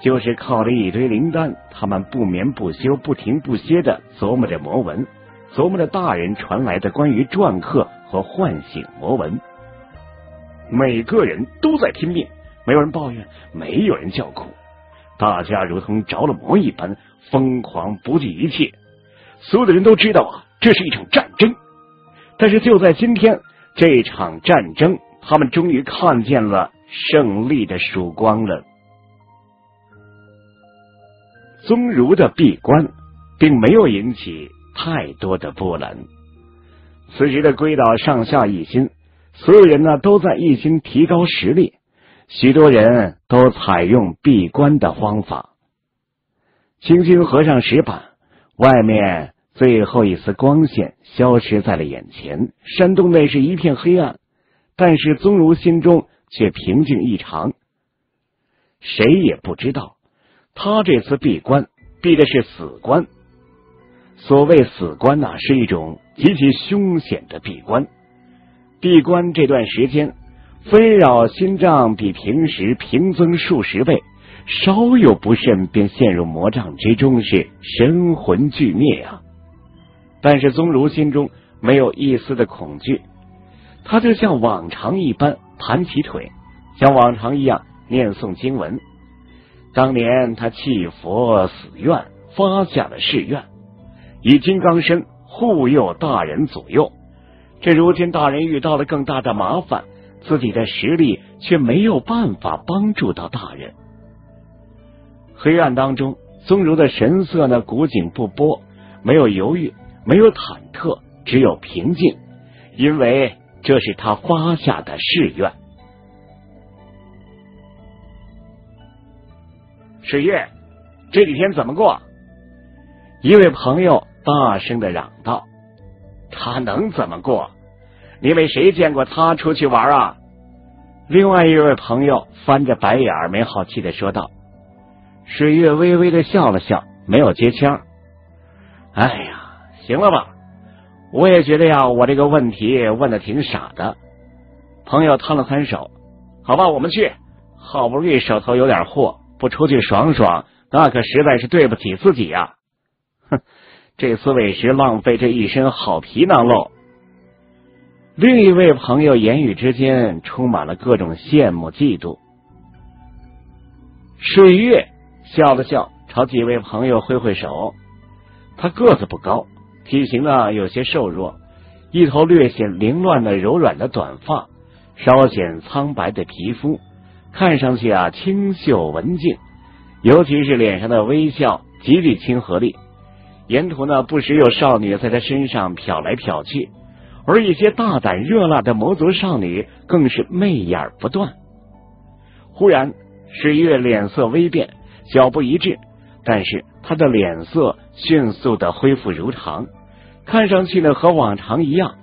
Speaker 1: 就是靠着一堆灵丹，他们不眠不休、不停不歇的琢磨着魔文，琢磨着大人传来的关于篆刻。和唤醒魔文，每个人都在拼命，没有人抱怨，没有人叫苦，大家如同着了魔一般，疯狂不计一切。所有的人都知道啊，这是一场战争。但是就在今天，这场战争，他们终于看见了胜利的曙光了。宗儒的闭关，并没有引起太多的波澜。此时的龟岛上下一心，所有人呢都在一心提高实力，许多人都采用闭关的方法。轻轻合上石板，外面最后一丝光线消失在了眼前，山洞内是一片黑暗，但是宗儒心中却平静异常。谁也不知道，他这次闭关闭的是死关。所谓死关呐，是一种。极其凶险的闭关，闭关这段时间，纷扰心脏比平时平增数十倍，稍有不慎便陷入魔障之中，是神魂俱灭啊！但是宗儒心中没有一丝的恐惧，他就像往常一般盘起腿，像往常一样念诵经文。当年他弃佛死愿，发下了誓愿，以金刚身。护佑大人左右，这如今大人遇到了更大的麻烦，自己的实力却没有办法帮助到大人。黑暗当中，宗儒的神色呢古井不波，没有犹豫，没有忐忑只有平静因为这是他发下的誓愿。水月这几天怎么过？一位朋友大声的嚷道他能怎么过？你为谁见过他出去玩啊？另外一位朋友翻着白眼没好气的说道水月微微的笑了笑没有接腔哎呀行了吧，我也觉得呀，我这个问题问的挺傻的。朋友摊了摊手，好吧，我们去。好不容易手头有点货，不出去爽爽，那可实在是对不起自己呀。哼，这次委实浪费这一身好皮囊喽。另一位朋友言语之间充满了各种羡慕嫉妒。水月笑了笑，朝几位朋友挥挥手。他个子不高，体型呢有些瘦弱，一头略显凌乱的柔软的短发，稍显苍白的皮肤。看上去啊，清秀文静，尤其是脸上的微笑极具亲和力。沿途呢，不时有少女在他身上瞟来瞟去，而一些大胆热辣的魔族少女更是媚眼不断。忽然，水月脸色微变，脚步一滞，但是他的脸色迅速的恢复如常，看上去呢和往常一样，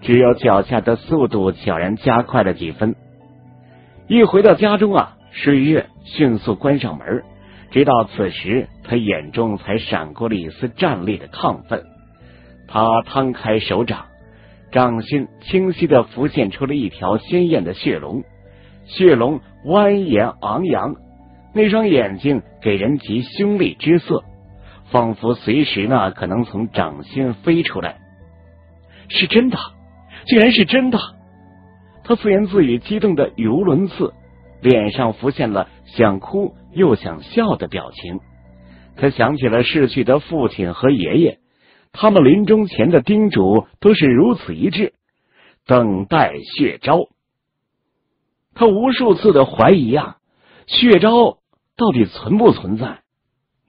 Speaker 1: 只有脚下的速度悄然加快了几分。一回到家中啊，水月迅速关上门，直到此时，他眼中才闪过了一丝战栗的亢奋。他摊开手掌，掌心清晰的浮现出了一条鲜艳的血龙，血龙蜿蜒昂扬，那双眼睛给人极凶厉之色，仿佛随时呢可能从掌心飞出来。是真的，竟然是真的！他自言自语，激动的语无伦次，脸上浮现了想哭又想笑的表情。他想起了逝去的父亲和爷爷，他们临终前的叮嘱都是如此一致：等待血招。他无数次的怀疑啊，血招到底存不存在？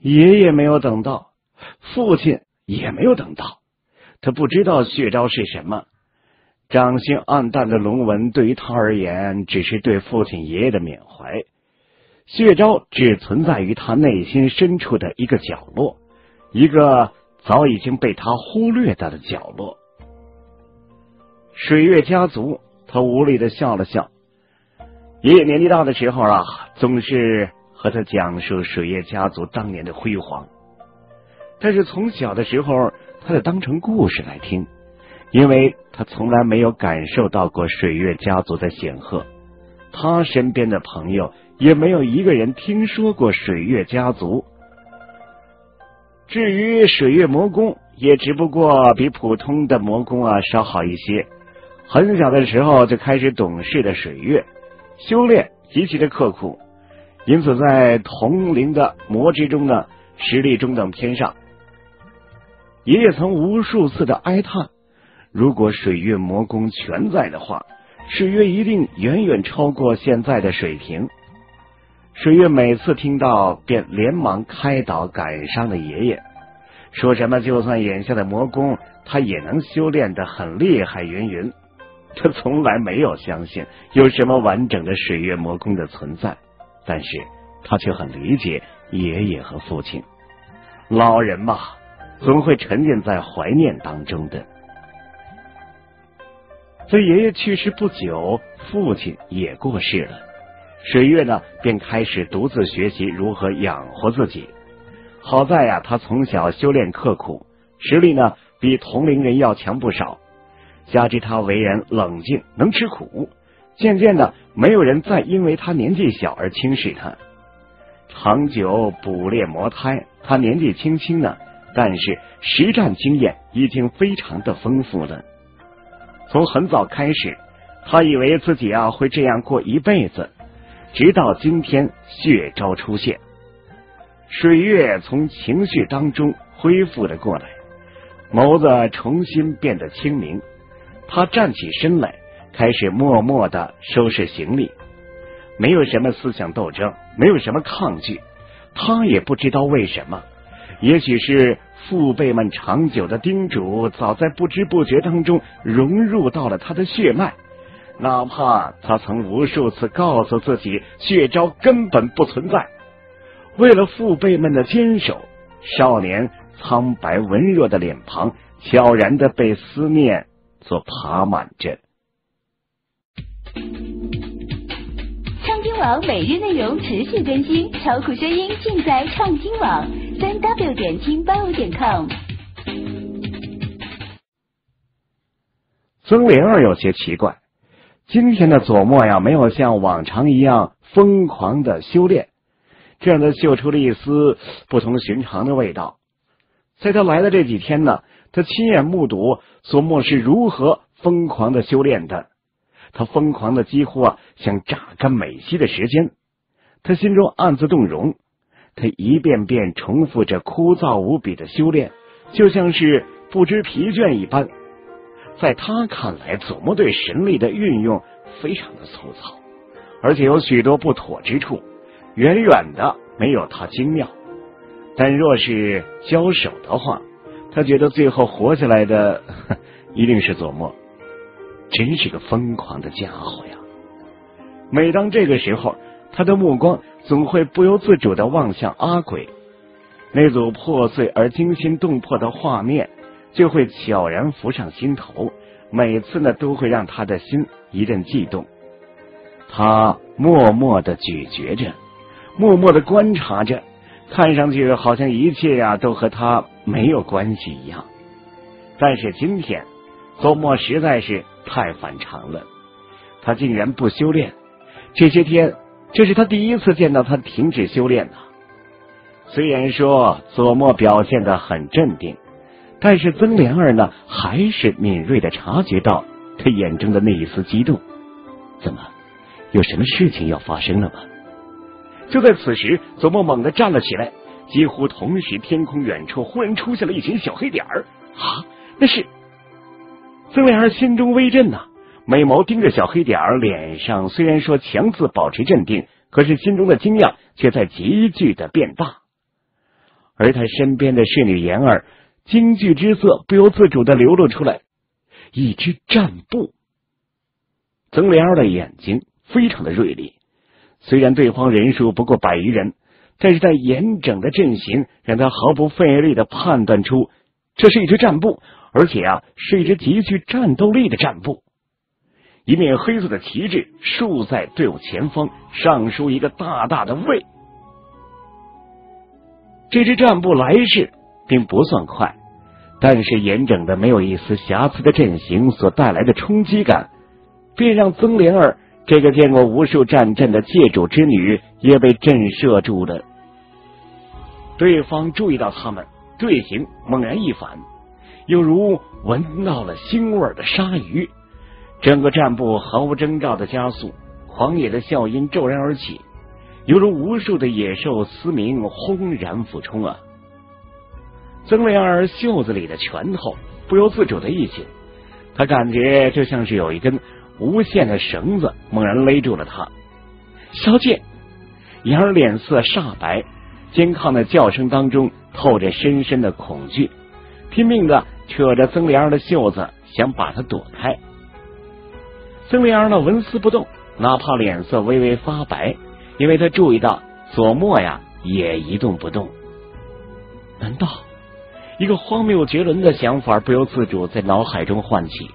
Speaker 1: 爷爷没有等到，父亲也没有等到，他不知道血招是什么。掌心暗淡的龙纹对于他而言，只是对父亲爷爷的缅怀。血招只存在于他内心深处的一个角落，一个早已经被他忽略的角落。水月家族，他无力的笑了笑。爷爷年纪大的时候啊，总是和他讲述水月家族当年的辉煌，但是从小的时候，他就当成故事来听。因为他从来没有感受到过水月家族的显赫，他身边的朋友也没有一个人听说过水月家族。至于水月魔宫，也只不过比普通的魔宫啊稍好一些。很小的时候就开始懂事的水月，修炼极其的刻苦，因此在同龄的魔之中呢，实力中等偏上。爷爷曾无数次的哀叹。如果水月魔宫全在的话，水月一定远远超过现在的水平。水月每次听到，便连忙开导感伤的爷爷，说什么就算眼下的魔宫，他也能修炼的很厉害。云云，[laughs] 他从来没有相信有什么完整的水月魔宫的存在，但是他却很理解爷爷和父亲。老人嘛，总会沉浸在怀念当中的。在爷爷去世不久，父亲也过世了。水月呢，便开始独自学习如何养活自己。好在呀，他从小修炼刻苦，实力呢比同龄人要强不少。加之他为人冷静，能吃苦，渐渐的，没有人再因为他年纪小而轻视他。长久捕猎魔胎，他年纪轻轻呢，但是实战经验已经非常的丰富了。从很早开始，他以为自己啊会这样过一辈子，直到今天血招出现，水月从情绪当中恢复了过来，眸子重新变得清明。他站起身来，开始默默的收拾行李，没有什么思想斗争，没有什么抗拒，他也不知道为什么，也许是。父辈们长久的叮嘱，早在不知不觉当中融入到了他的血脉。哪怕他曾无数次告诉自己，血招根本不存在，为了父辈们的坚守，少年苍白文弱的脸庞悄然的被思念所爬满着。
Speaker 2: 畅听网每日内容持续更新，超酷声音尽在畅听网，三 w 点听八五点 com。
Speaker 1: 曾灵儿有些奇怪，今天的左墨呀，没有像往常一样疯狂的修炼。这让他嗅出了一丝不同寻常的味道。在他来的这几天呢，他亲眼目睹左莫是如何疯狂的修炼的。他疯狂的几乎啊，想榨干美西的时间。他心中暗自动容。他一遍遍重复着枯燥无比的修炼，就像是不知疲倦一般。在他看来，佐木对神力的运用非常的粗糙，而且有许多不妥之处。远远的没有他精妙，但若是交手的话，他觉得最后活下来的 [laughs] 一定是佐木，真是个疯狂的家伙呀！每当这个时候，他的目光总会不由自主的望向阿鬼，那组破碎而惊心动魄的画面就会悄然浮上心头，每次呢都会让他的心一阵悸动，他默默的咀嚼着。默默的观察着，看上去好像一切呀都和他没有关系一样。但是今天，周末实在是太反常了。他竟然不修炼，这些天这是他第一次见到他停止修炼呐。虽然说左墨表现的很镇定，但是曾莲儿呢还是敏锐的察觉到他眼中的那一丝激动。怎么，有什么事情要发生了吗？就在此时，左墨猛地站了起来。几乎同时，天空远处忽然出现了一群小黑点儿。啊，那是曾莲儿心中微震呐，美眸盯着小黑点儿，脸上虽然说强自保持镇定，可是心中的惊讶却在急剧的变大。而他身边的侍女妍儿，惊惧之色不由自主的流露出来。一支战步，曾莲儿的眼睛非常的锐利。虽然对方人数不过百余人，但是在严整的阵型让他毫不费力的判断出这是一支战步，而且啊是一支极具战斗力的战步。一面黑色的旗帜竖在队伍前方，上书一个大大的“魏”。这支战步来势并不算快，但是严整的没有一丝瑕疵的阵型所带来的冲击感，便让曾莲儿。这个见过无数战阵的界主之女也被震慑住了。对方注意到他们，队形猛然一反，犹如闻到了腥味的鲨鱼。整个战部毫无征兆的加速，狂野的笑音骤然而起，犹如无数的野兽嘶鸣，轰然俯冲啊！曾莲儿袖子里的拳头不由自主的一紧，他感觉就像是有一根。无限的绳子猛然勒住了他，小姐，杨儿脸色煞白，肩亢的叫声当中透着深深的恐惧，拼命的扯着曾莲儿的袖子，想把她躲开。曾莲儿呢纹丝不动，哪怕脸色微微发白，因为他注意到左墨呀也一动不动。难道一个荒谬绝伦的想法不由自主在脑海中唤起？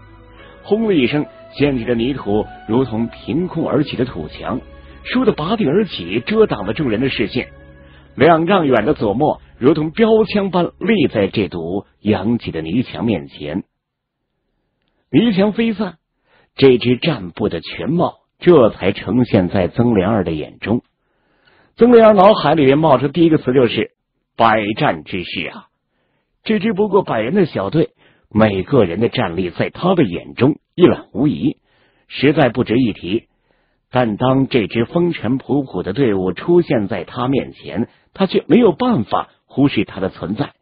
Speaker 1: 轰的一声。掀起的泥土如同凭空而起的土墙，倏地拔地而起，遮挡了众人的视线。两丈远的左墨如同标枪般立在这堵扬起的泥墙面前。泥墙飞散，这支战步的全貌这才呈现在曾连儿的眼中。曾连儿脑海里面冒出第一个词就是“百战之师”啊！这支不过百人的小队。每个人的战力在他的眼中一览无遗，实在不值一提。但当这支风尘仆仆的队伍出现在他面前，他却没有办法忽视他的存在。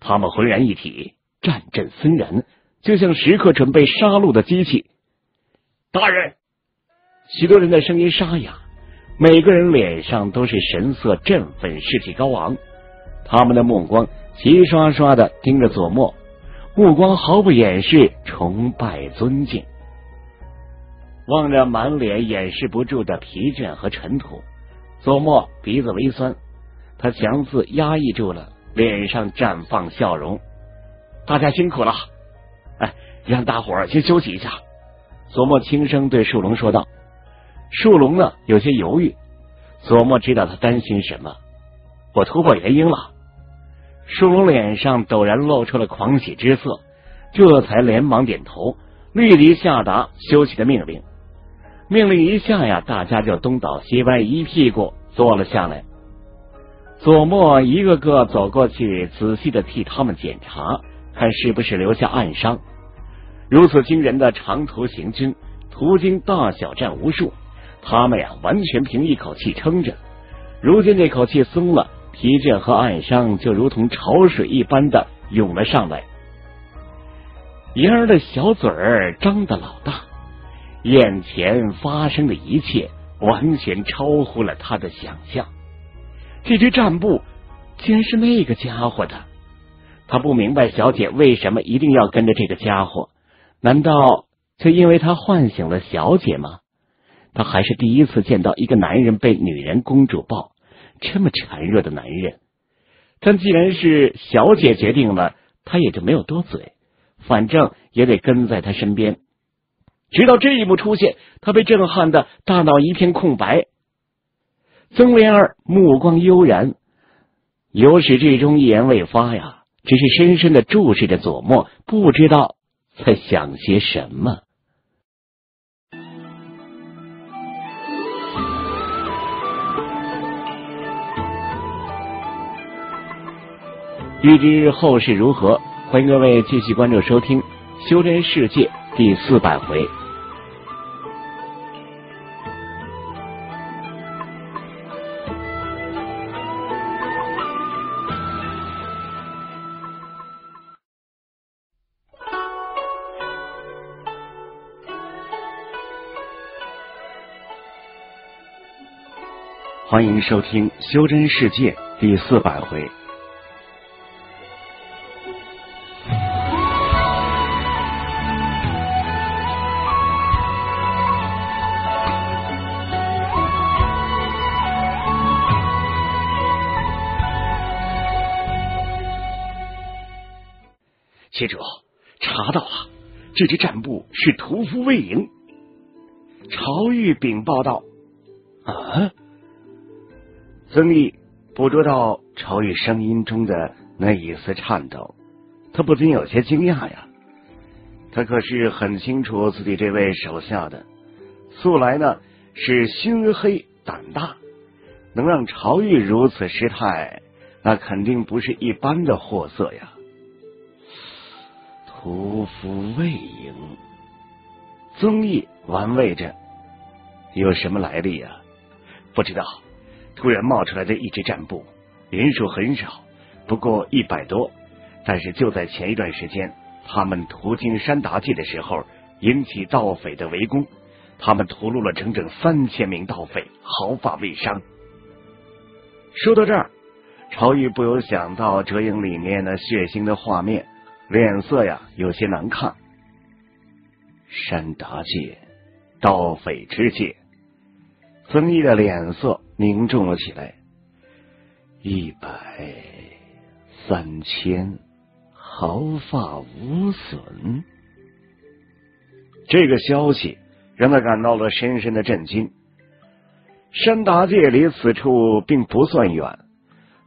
Speaker 1: 他们浑然一体，战阵森然，就像时刻准备杀戮的机器。大人，许多人的声音沙哑，每个人脸上都是神色振奋、士气高昂。他们的目光齐刷刷的盯着左墨。目光毫不掩饰崇拜尊敬，望着满脸掩饰不住的疲倦和尘土，左墨鼻子微酸，他强自压抑住了，脸上绽放笑容。大家辛苦了，哎，让大伙儿先休息一下。左墨轻声对树龙说道。树龙呢，有些犹豫。左墨知道他担心什么，我突破元婴了。树龙脸上陡然露出了狂喜之色，这才连忙点头，立即下达休息的命令。命令一下呀，大家就东倒西歪，一屁股坐了下来。左墨一个个走过去，仔细的替他们检查，看是不是留下暗伤。如此惊人的长途行军，途经大小站无数。他们呀，完全凭一口气撑着。如今这口气松了，疲倦和暗伤就如同潮水一般的涌了上来。妍儿的小嘴儿张得老大，眼前发生的一切完全超乎了他的想象。这支战布竟然是那个家伙的，他不明白小姐为什么一定要跟着这个家伙？难道就因为他唤醒了小姐吗？他还是第一次见到一个男人被女人公主抱，这么孱弱的男人。但既然是小姐决定了，他也就没有多嘴，反正也得跟在他身边。直到这一幕出现，他被震撼的大脑一片空白。曾莲儿目光悠然，由始至终一言未发呀，只是深深的注视着左墨，不知道在想些什么。欲知后事如何，欢迎各位继续关注收听《修真世界》第四百回。欢迎收听《修真世界》第四百回。
Speaker 3: 接着查到了，这支战部是屠夫魏营。
Speaker 1: 朝玉禀报道：“
Speaker 3: 啊！”
Speaker 1: 曾毅捕捉到朝玉声音中的那一丝颤抖，他不禁有些惊讶呀。他可是很清楚自己这位手下的，素来呢是心黑胆大，能让朝玉如此失态，那肯定不是一般的货色呀。屠夫魏营，曾毅玩味着，有什么来历啊？
Speaker 3: 不知道。突然冒出来的一支战部，人数很少，不过一百多。但是就在前一段时间，他们途经山达界的时候，引起盗匪的围攻，他们屠戮了整整三千名盗匪，毫发未伤。
Speaker 1: 说到这儿，朝玉不由想到折影里面那血腥的画面。脸色呀，有些难看。山达界，盗匪之界，曾毅的脸色凝重了起来。一百三千，毫发无损。这个消息让他感到了深深的震惊。山达界离此处并不算远，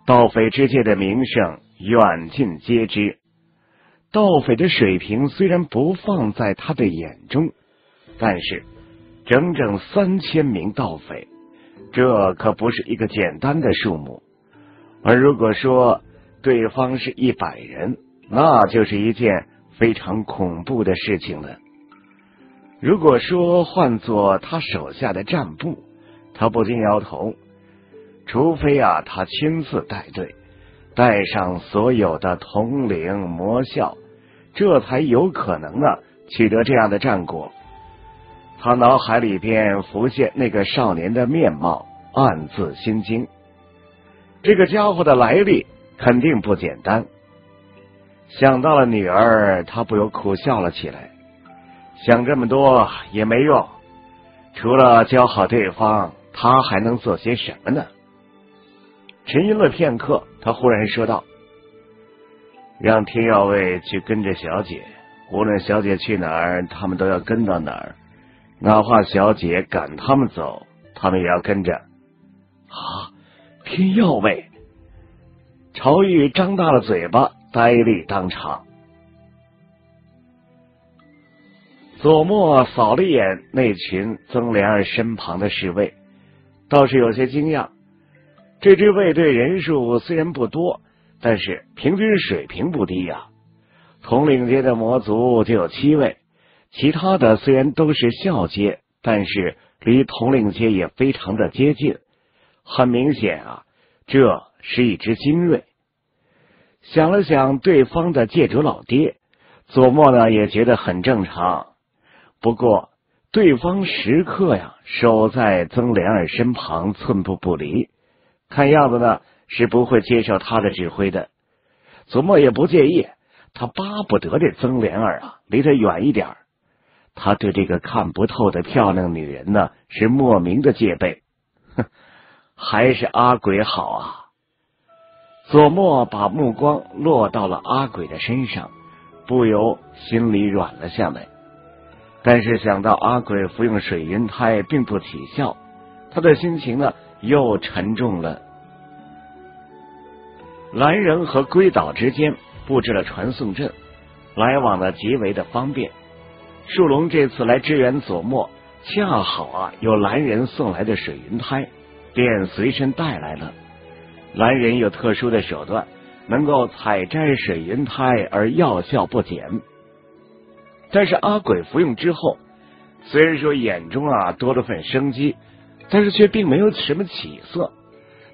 Speaker 1: 盗匪之界的名声远近皆知。盗匪的水平虽然不放在他的眼中，但是整整三千名盗匪，这可不是一个简单的数目。而如果说对方是一百人，那就是一件非常恐怖的事情了。如果说换做他手下的战部，他不禁摇头。除非啊，他亲自带队，带上所有的统领魔校。这才有可能啊，取得这样的战果。他脑海里边浮现那个少年的面貌，暗自心惊。这个家伙的来历肯定不简单。想到了女儿，他不由苦笑了起来。想这么多也没用，除了教好对方，他还能做些什么呢？
Speaker 3: 沉吟了片刻，他忽然说道：“让天耀卫去跟着小姐，无论小姐去哪儿，他们都要跟到哪儿，哪怕小姐赶他们走，他们也要跟着。”
Speaker 1: 啊！天耀卫，曹玉张大了嘴巴，呆立当场。左墨扫了一眼那群曾莲儿身旁的侍卫，倒是有些惊讶。这支卫队人数虽然不多，但是平均水平不低呀。统领阶的魔族就有七位，其他的虽然都是校街，但是离统领街也非常的接近。很明显啊，这是一支精锐。想了想对方的界主老爹，左墨呢也觉得很正常。不过，对方时刻呀守在曾莲儿身旁，寸步不离，看样子呢是不会接受他的指挥的。左墨也不介意，他巴不得这曾莲儿啊离他远一点他对这个看不透的漂亮女人呢是莫名的戒备。哼，[laughs] 还是阿鬼好啊！左墨把目光落到了阿鬼的身上，不由心里软了下来。但是想到阿鬼服用水云胎并不起效，他的心情呢又沉重了。蓝人和龟岛之间布置了传送阵，来往的极为的方便。树龙这次来支援佐莫，恰好啊有蓝人送来的水云胎，便随身带来了。蓝人有特殊的手段，能够采摘水云胎而药效不减。但是阿鬼服用之后，虽然说眼中啊多了份生机，但是却并没有什么起色。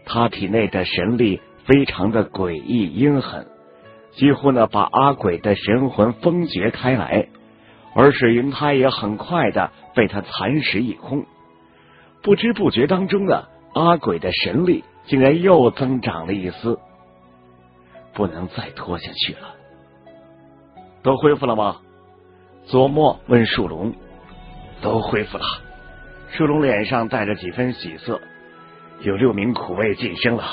Speaker 1: 他体内的神力非常的诡异阴狠，几乎呢把阿鬼的神魂封绝开来，而水云胎也很快的被他蚕食一空。不知不觉当中呢，阿鬼的神力竟然又增长了一丝。不能再拖下去了，都恢复了吗？左墨问树龙：“
Speaker 3: 都恢复了。”树龙脸上带着几分喜色。有六名苦卫晋升了，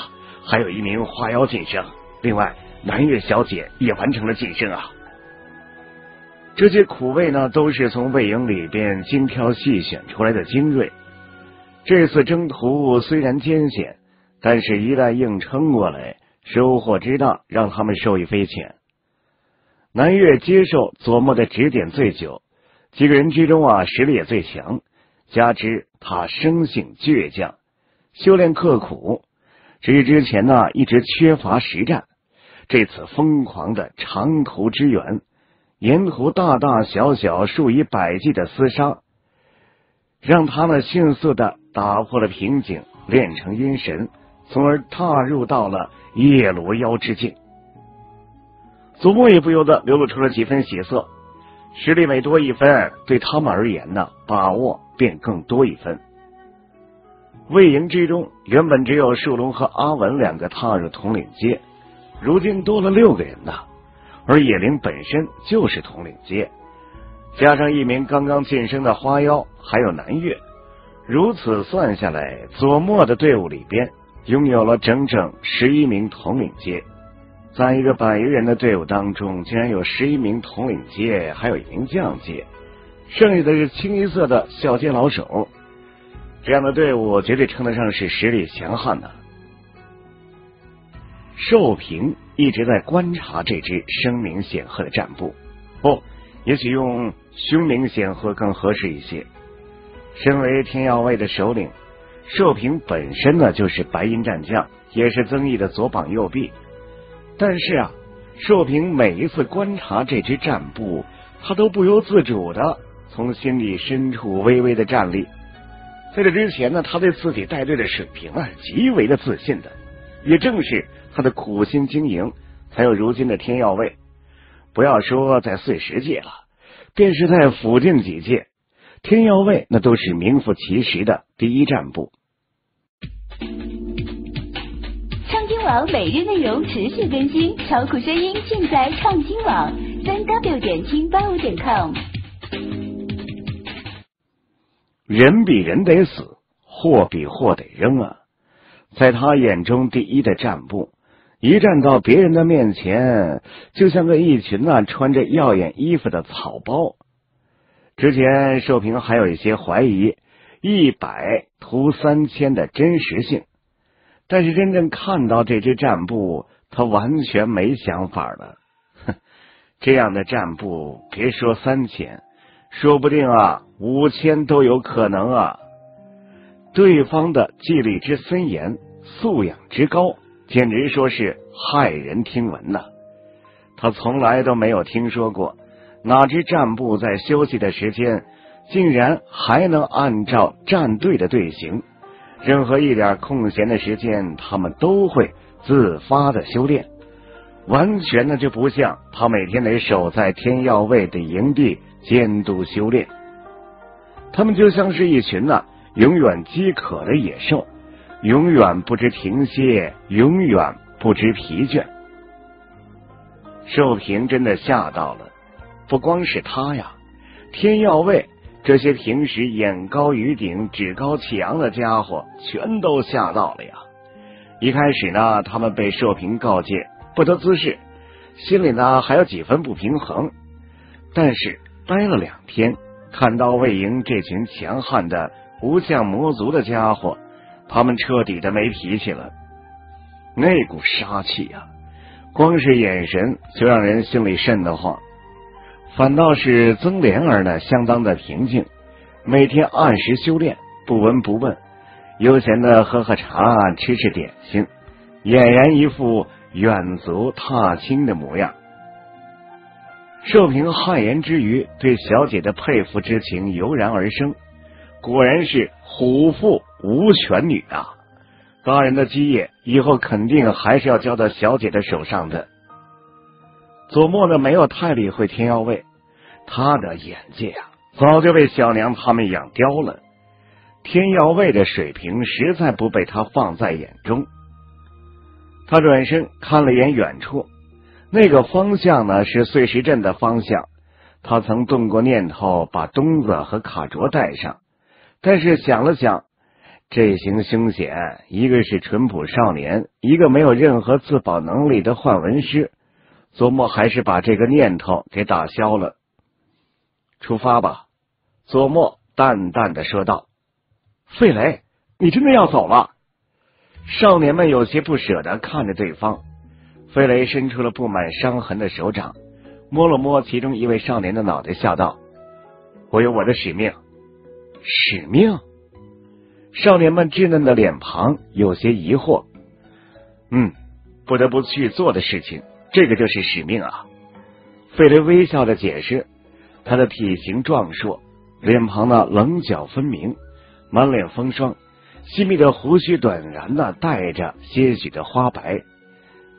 Speaker 3: 还有一名花妖晋升。另外，南月小姐也完成了晋升啊。这些苦卫呢，都是从卫营里边精挑细选出来的精锐。这次征途虽然艰险，但是一旦硬撑过来，收获之大，让他们受益匪浅。南岳接受左默的指点最久，几个人之中啊，实力也最强。加之他生性倔强，修炼刻苦，至于之前呢一直缺乏实战，这次疯狂的长途支援，沿途大大小小数以百计的厮杀，让他们迅速的打破了瓶颈，练成阴神，从而踏入到了夜罗妖之境。祖母也不由得流露出了几分喜色，实力每多一分，对他们而言呢，把握便更多一分。魏营之中，原本只有树龙和阿文两个踏入统领阶，如今多了六个人呐。而野灵本身就是统领阶，加上一名刚刚晋升的花妖，还有南岳，如此算下来，左墨的队伍里边拥有了整整十一名统领阶。在一个百余人的队伍当中，竟然有十一名统领阶，还有一名将阶，剩下的是清一色的小阶老手。这样的队伍绝对称得上是实力强悍的。寿平一直在观察这支声名显赫的战部，不，也许用凶名显赫更合适一些。身为天耀卫的首领，寿平本身呢就是白银战将，也是曾毅的左膀右臂。但是啊，寿平每一次观察这支战部，他都不由自主的从心里深处微微的战栗。在这之前呢，他对自己带队的水平啊极为的自信的。也正是他的苦心经营，才有如今的天耀位。不要说在碎石界了，便是在附近几界，天耀位那都是名副其实的第一战部。
Speaker 2: 网每日内容持续更新，超酷声音尽在创新网，三 w 点听八五点 com。
Speaker 1: 人比人得死，货比货得扔啊！在他眼中第一的战部，一站到别人的面前，就像个一群那穿着耀眼衣服的草包。之前寿平还有一些怀疑一百图三千的真实性，但是真正看到这支战布，他完全没想法了。哼，这样的战布，别说三千，说不定啊五千都有可能啊。对方的纪律之森严。素养之高，简直说是骇人听闻呐！他从来都没有听说过哪支战部在休息的时间，竟然还能按照战队的队形，任何一点空闲的时间，他们都会自发的修炼，完全的就不像他每天得守在天耀卫的营地监督修炼。他们就像是一群呢永远饥渴的野兽。永远不知停歇，永远不知疲倦。寿平真的吓到了，不光是他呀，天要卫这些平时眼高于顶、趾高气扬的家伙，全都吓到了呀。一开始呢，他们被寿平告诫不得滋事，心里呢还有几分不平衡。但是待了两天，看到魏营这群强悍的不像魔族的家伙。他们彻底的没脾气了，那股杀气啊，光是眼神就让人心里瘆得慌。反倒是曾莲儿呢，相当的平静，每天按时修炼，不闻不问，悠闲的喝喝茶，吃吃点心，俨然一副远足踏青的模样。寿平汗颜之余，对小姐的佩服之情油然而生。果然是虎父无犬女啊！大人的基业以后肯定还是要交到小姐的手上的。左墨呢，没有太理会天耀卫，他的眼界啊，早就被小娘他们养刁了。天耀卫的水平实在不被他放在眼中。他转身看了眼远处，那个方向呢是碎石镇的方向。他曾动过念头把东子和卡卓带上。但是想了想，这行凶险，一个是淳朴少年，一个没有任何自保能力的幻文师，左墨还是把这个念头给打消了。出发吧，左墨淡淡的说道。费雷，你真的要走了？少年们有些不舍的看着对方。费雷伸出了布满伤痕的手掌，摸了摸其中一位少年的脑袋，笑道：“我有我的使命。”使命，少年们稚嫩的脸庞有些疑惑。嗯，不得不去做的事情，这个就是使命啊。费雷微笑着解释，他的体型壮硕，脸庞呢棱角分明，满脸风霜，细密的胡须短然的带着些许的花白，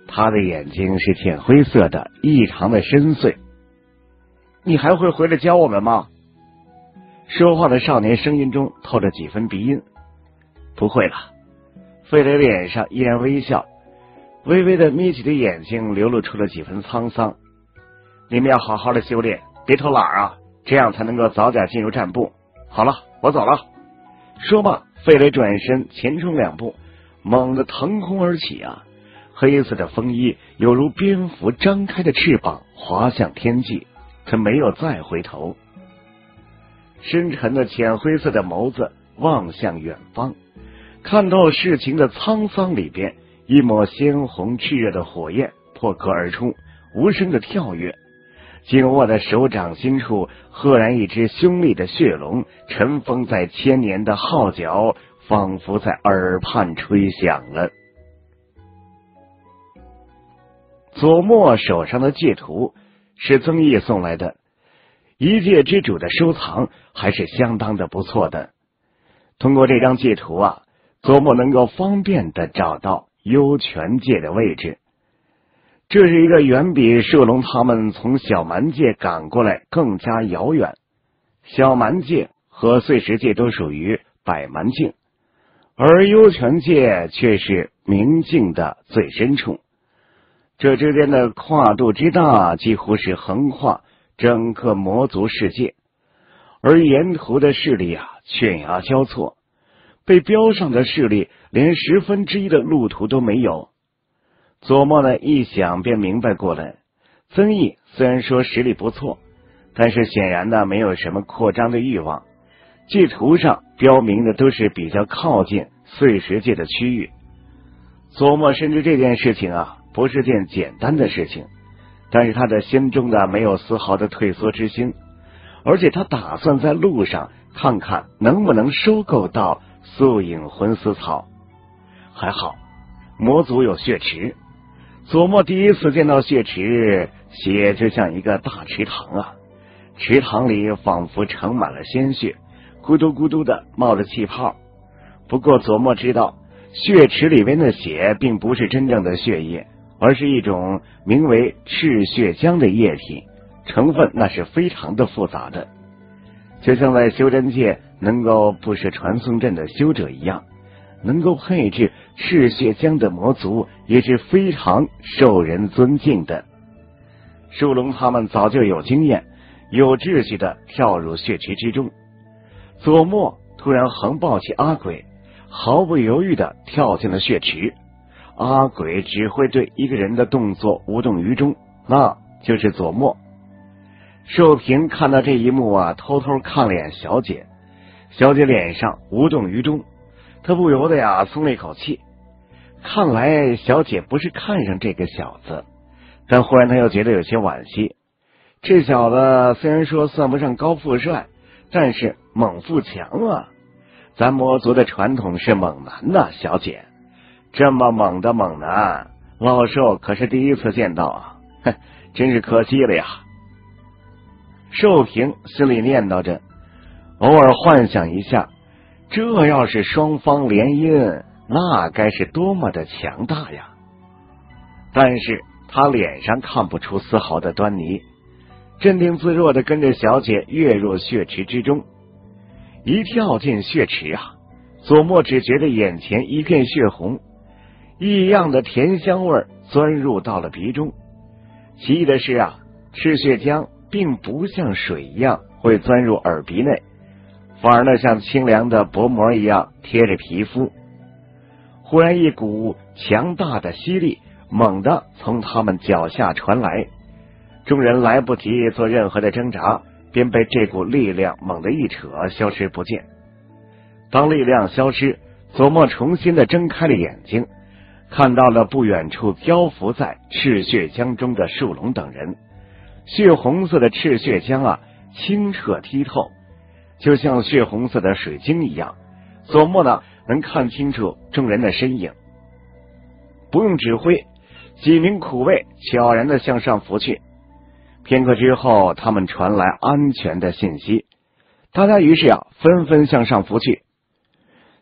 Speaker 1: 他的眼睛是浅灰色的，异常的深邃。你还会回来教我们吗？说话的少年声音中透着几分鼻音。不会了，费雷脸上依然微笑，微微的眯起的眼睛流露出了几分沧桑。你们要好好的修炼，别偷懒啊，这样才能够早点进入战部。好了，我走了。说罢，费雷转身前冲两步，猛地腾空而起啊！黑色的风衣犹如蝙蝠张开的翅膀，滑向天际。他没有再回头。深沉的浅灰色的眸子望向远方，看到事情的沧桑里边，一抹鲜红炽热的火焰破壳而出，无声的跳跃。紧握的手掌心处，赫然一只凶厉的血龙，尘封在千年的号角，仿佛在耳畔吹响了。左墨手上的戒图是曾毅送来的。一界之主的收藏还是相当的不错的。通过这张界图啊，左墨能够方便的找到幽泉界的位置。这是一个远比射龙他们从小蛮界赶过来更加遥远。小蛮界和碎石界都属于百蛮境，而幽泉界却是明境的最深处。这之间的跨度之大，几乎是横跨。整个魔族世界，而沿途的势力啊，犬牙交错，被标上的势力连十分之一的路途都没有。左默呢一想便明白过来，曾毅虽然说实力不错，但是显然呢没有什么扩张的欲望。地图上标明的都是比较靠近碎石界的区域。左默深知这件事情啊不是件简单的事情，但是他的心中呢没有丝毫的退缩之心，而且他打算在路上看看能不能收购到素影魂丝草。还好魔族有血池，左墨第一次见到血池，血就像一个大池塘啊，池塘里仿佛盛满了鲜血，咕嘟咕嘟的冒着气泡。不过左墨知道。血池里面的血并不是真正的血液，而是一种名为赤血浆的液体，成分那是非常的复杂的。就像在修真界能够布设传送阵的修者一样，能够配置赤血浆的魔族也是非常受人尊敬的。树龙他们早就有经验、有秩序的跳入血池之中。左墨突然横抱起阿鬼。毫不犹豫的跳进了血池。阿鬼只会对一个人的动作无动于衷，那就是左墨。寿平看到这一幕啊，偷偷看了眼小姐，小姐脸上无动于衷，他不由得呀松了一口气。看来小姐不是看上这个小子，但忽然他又觉得有些惋惜。这小子虽然说算不上高富帅，但是猛富强啊。咱魔族的传统是猛男呐，小姐，这么猛的猛男，老寿可是第一次见到啊，哼，真是可惜了呀。寿平心里念叨着，偶尔幻想一下，这要是双方联姻，那该是多么的强大呀！但是他脸上看不出丝毫的端倪，镇定自若的跟着小姐跃入血池之中。一跳进血池啊，左墨只觉得眼前一片血红，异样的甜香味钻入到了鼻中。奇异的是啊，赤血浆并不像水一样会钻入耳鼻内，反而呢像清凉的薄膜一样贴着皮肤。忽然，一股强大的吸力猛地从他们脚下传来，众人来不及做任何的挣扎。便被这股力量猛地一扯，消失不见。当力量消失，左墨重新的睁开了眼睛，看到了不远处漂浮在赤血浆中的树龙等人。血红色的赤血浆啊，清澈剔透，就像血红色的水晶一样。左默呢，能看清楚众人的身影。不用指挥，几名苦卫悄然的向上浮去。片刻之后，他们传来安全的信息，大家于是啊纷纷向上浮去。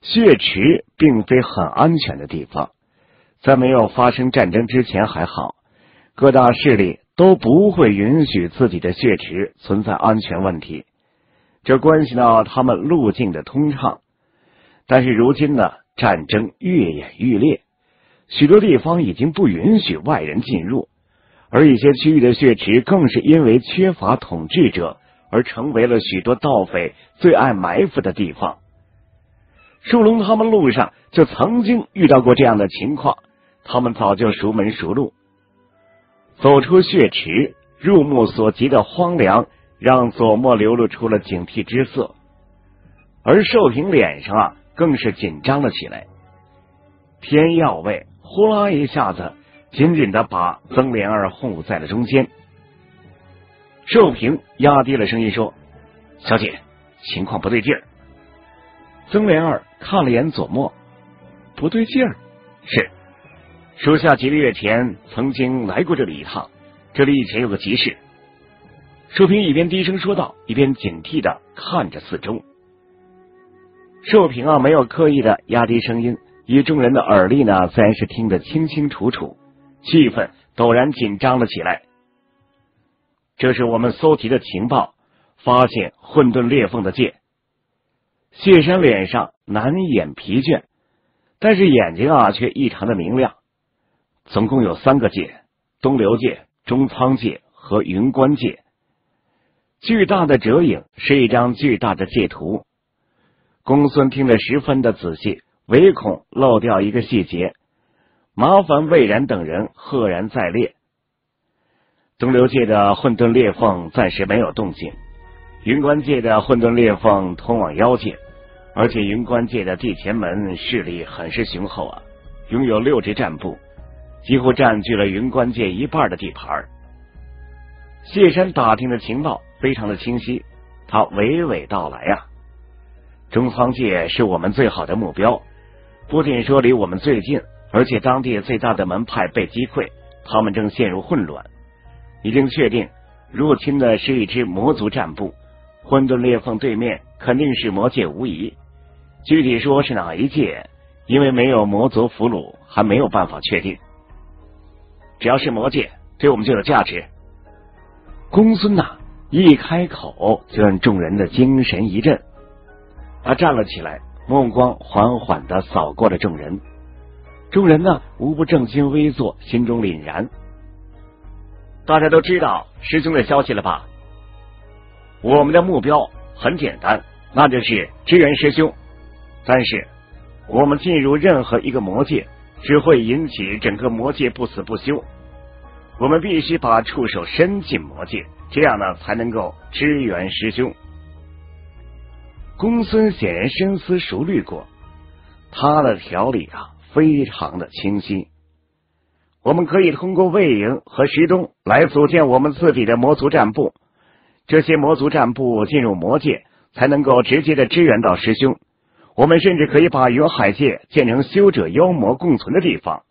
Speaker 1: 血池并非很安全的地方，在没有发生战争之前还好，各大势力都不会允许自己的血池存在安全问题，这关系到他们路径的通畅。但是如今呢，战争愈演愈烈，许多地方已经不允许外人进入。而一些区域的血池，更是因为缺乏统治者，而成为了许多盗匪最爱埋伏的地方。树龙他们路上就曾经遇到过这样的情况，他们早就熟门熟路。走出血池，入目所及的荒凉，让左墨流露出了警惕之色，而寿平脸上啊，更是紧张了起来。天耀卫呼啦一下子。紧紧的把曾莲儿护在了中间。寿平压低了声音说：“小姐，情况不对劲儿。”曾莲儿看了眼左墨，不对劲儿。是，属下几个月前曾经来过这里一趟，这里以前有个集市。寿平一边低声说道，一边警惕的看着四周。寿平啊，没有刻意的压低声音，以众人的耳力呢，自然是听得清清楚楚。气氛陡然紧张了起来。这是我们搜集的情报，发现混沌裂缝的界。谢山脸上难掩疲倦，但是眼睛啊却异常的明亮。总共有三个界：东流界、中仓界和云关界。巨大的折影是一张巨大的界图，公孙听得十分的仔细，唯恐漏掉一个细节，麻烦魏然等人赫然在列。东流界的混沌裂缝暂时没有动静，云关界的混沌裂缝通往妖界，而且云关界的地前门势力很是雄厚啊，拥有六支战部，几乎占据了云关界一半的地盘。谢山打听的情报非常的清晰，他娓娓道来啊。中方界是我们最好的目标，不仅说离我们最近，而且当地最大的门派被击溃，他们正陷入混乱。已经确定入侵的是一支魔族战部，混沌裂缝对面肯定是魔界无疑。具体说是哪一界，因为没有魔族俘虏，还没有办法确定。只要是魔界，对我们就有价值。公孙呐，一开口就让众人的精神一振。他站了起来，目光缓缓的扫过了众人。众人呢，无不正襟危坐，心中凛然。大家都知道师兄的消息了吧？我们的目标很简单，那就是支援师兄。但是，我们进入任何一个魔界，只会引起整个魔界不死不休。我们必须把触手伸进魔界，这样呢，才能够支援师兄。公孙显然深思熟虑过，他的条理啊非常的清晰。我们可以通过魏营和石东来组建我们自己的魔族战部，这些魔族战部进入魔界，才能够直接的支援到师兄。我们甚至可以把云海界建成修者妖魔共存的地方，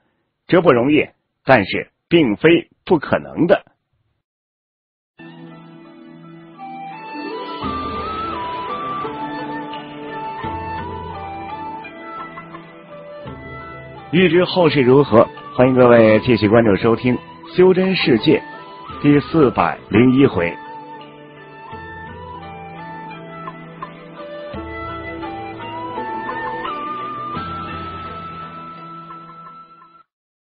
Speaker 1: 这不容易，但是并非不可能的。欲知后事如何，欢迎各位继续关注收听《修真世界》第四百零一回。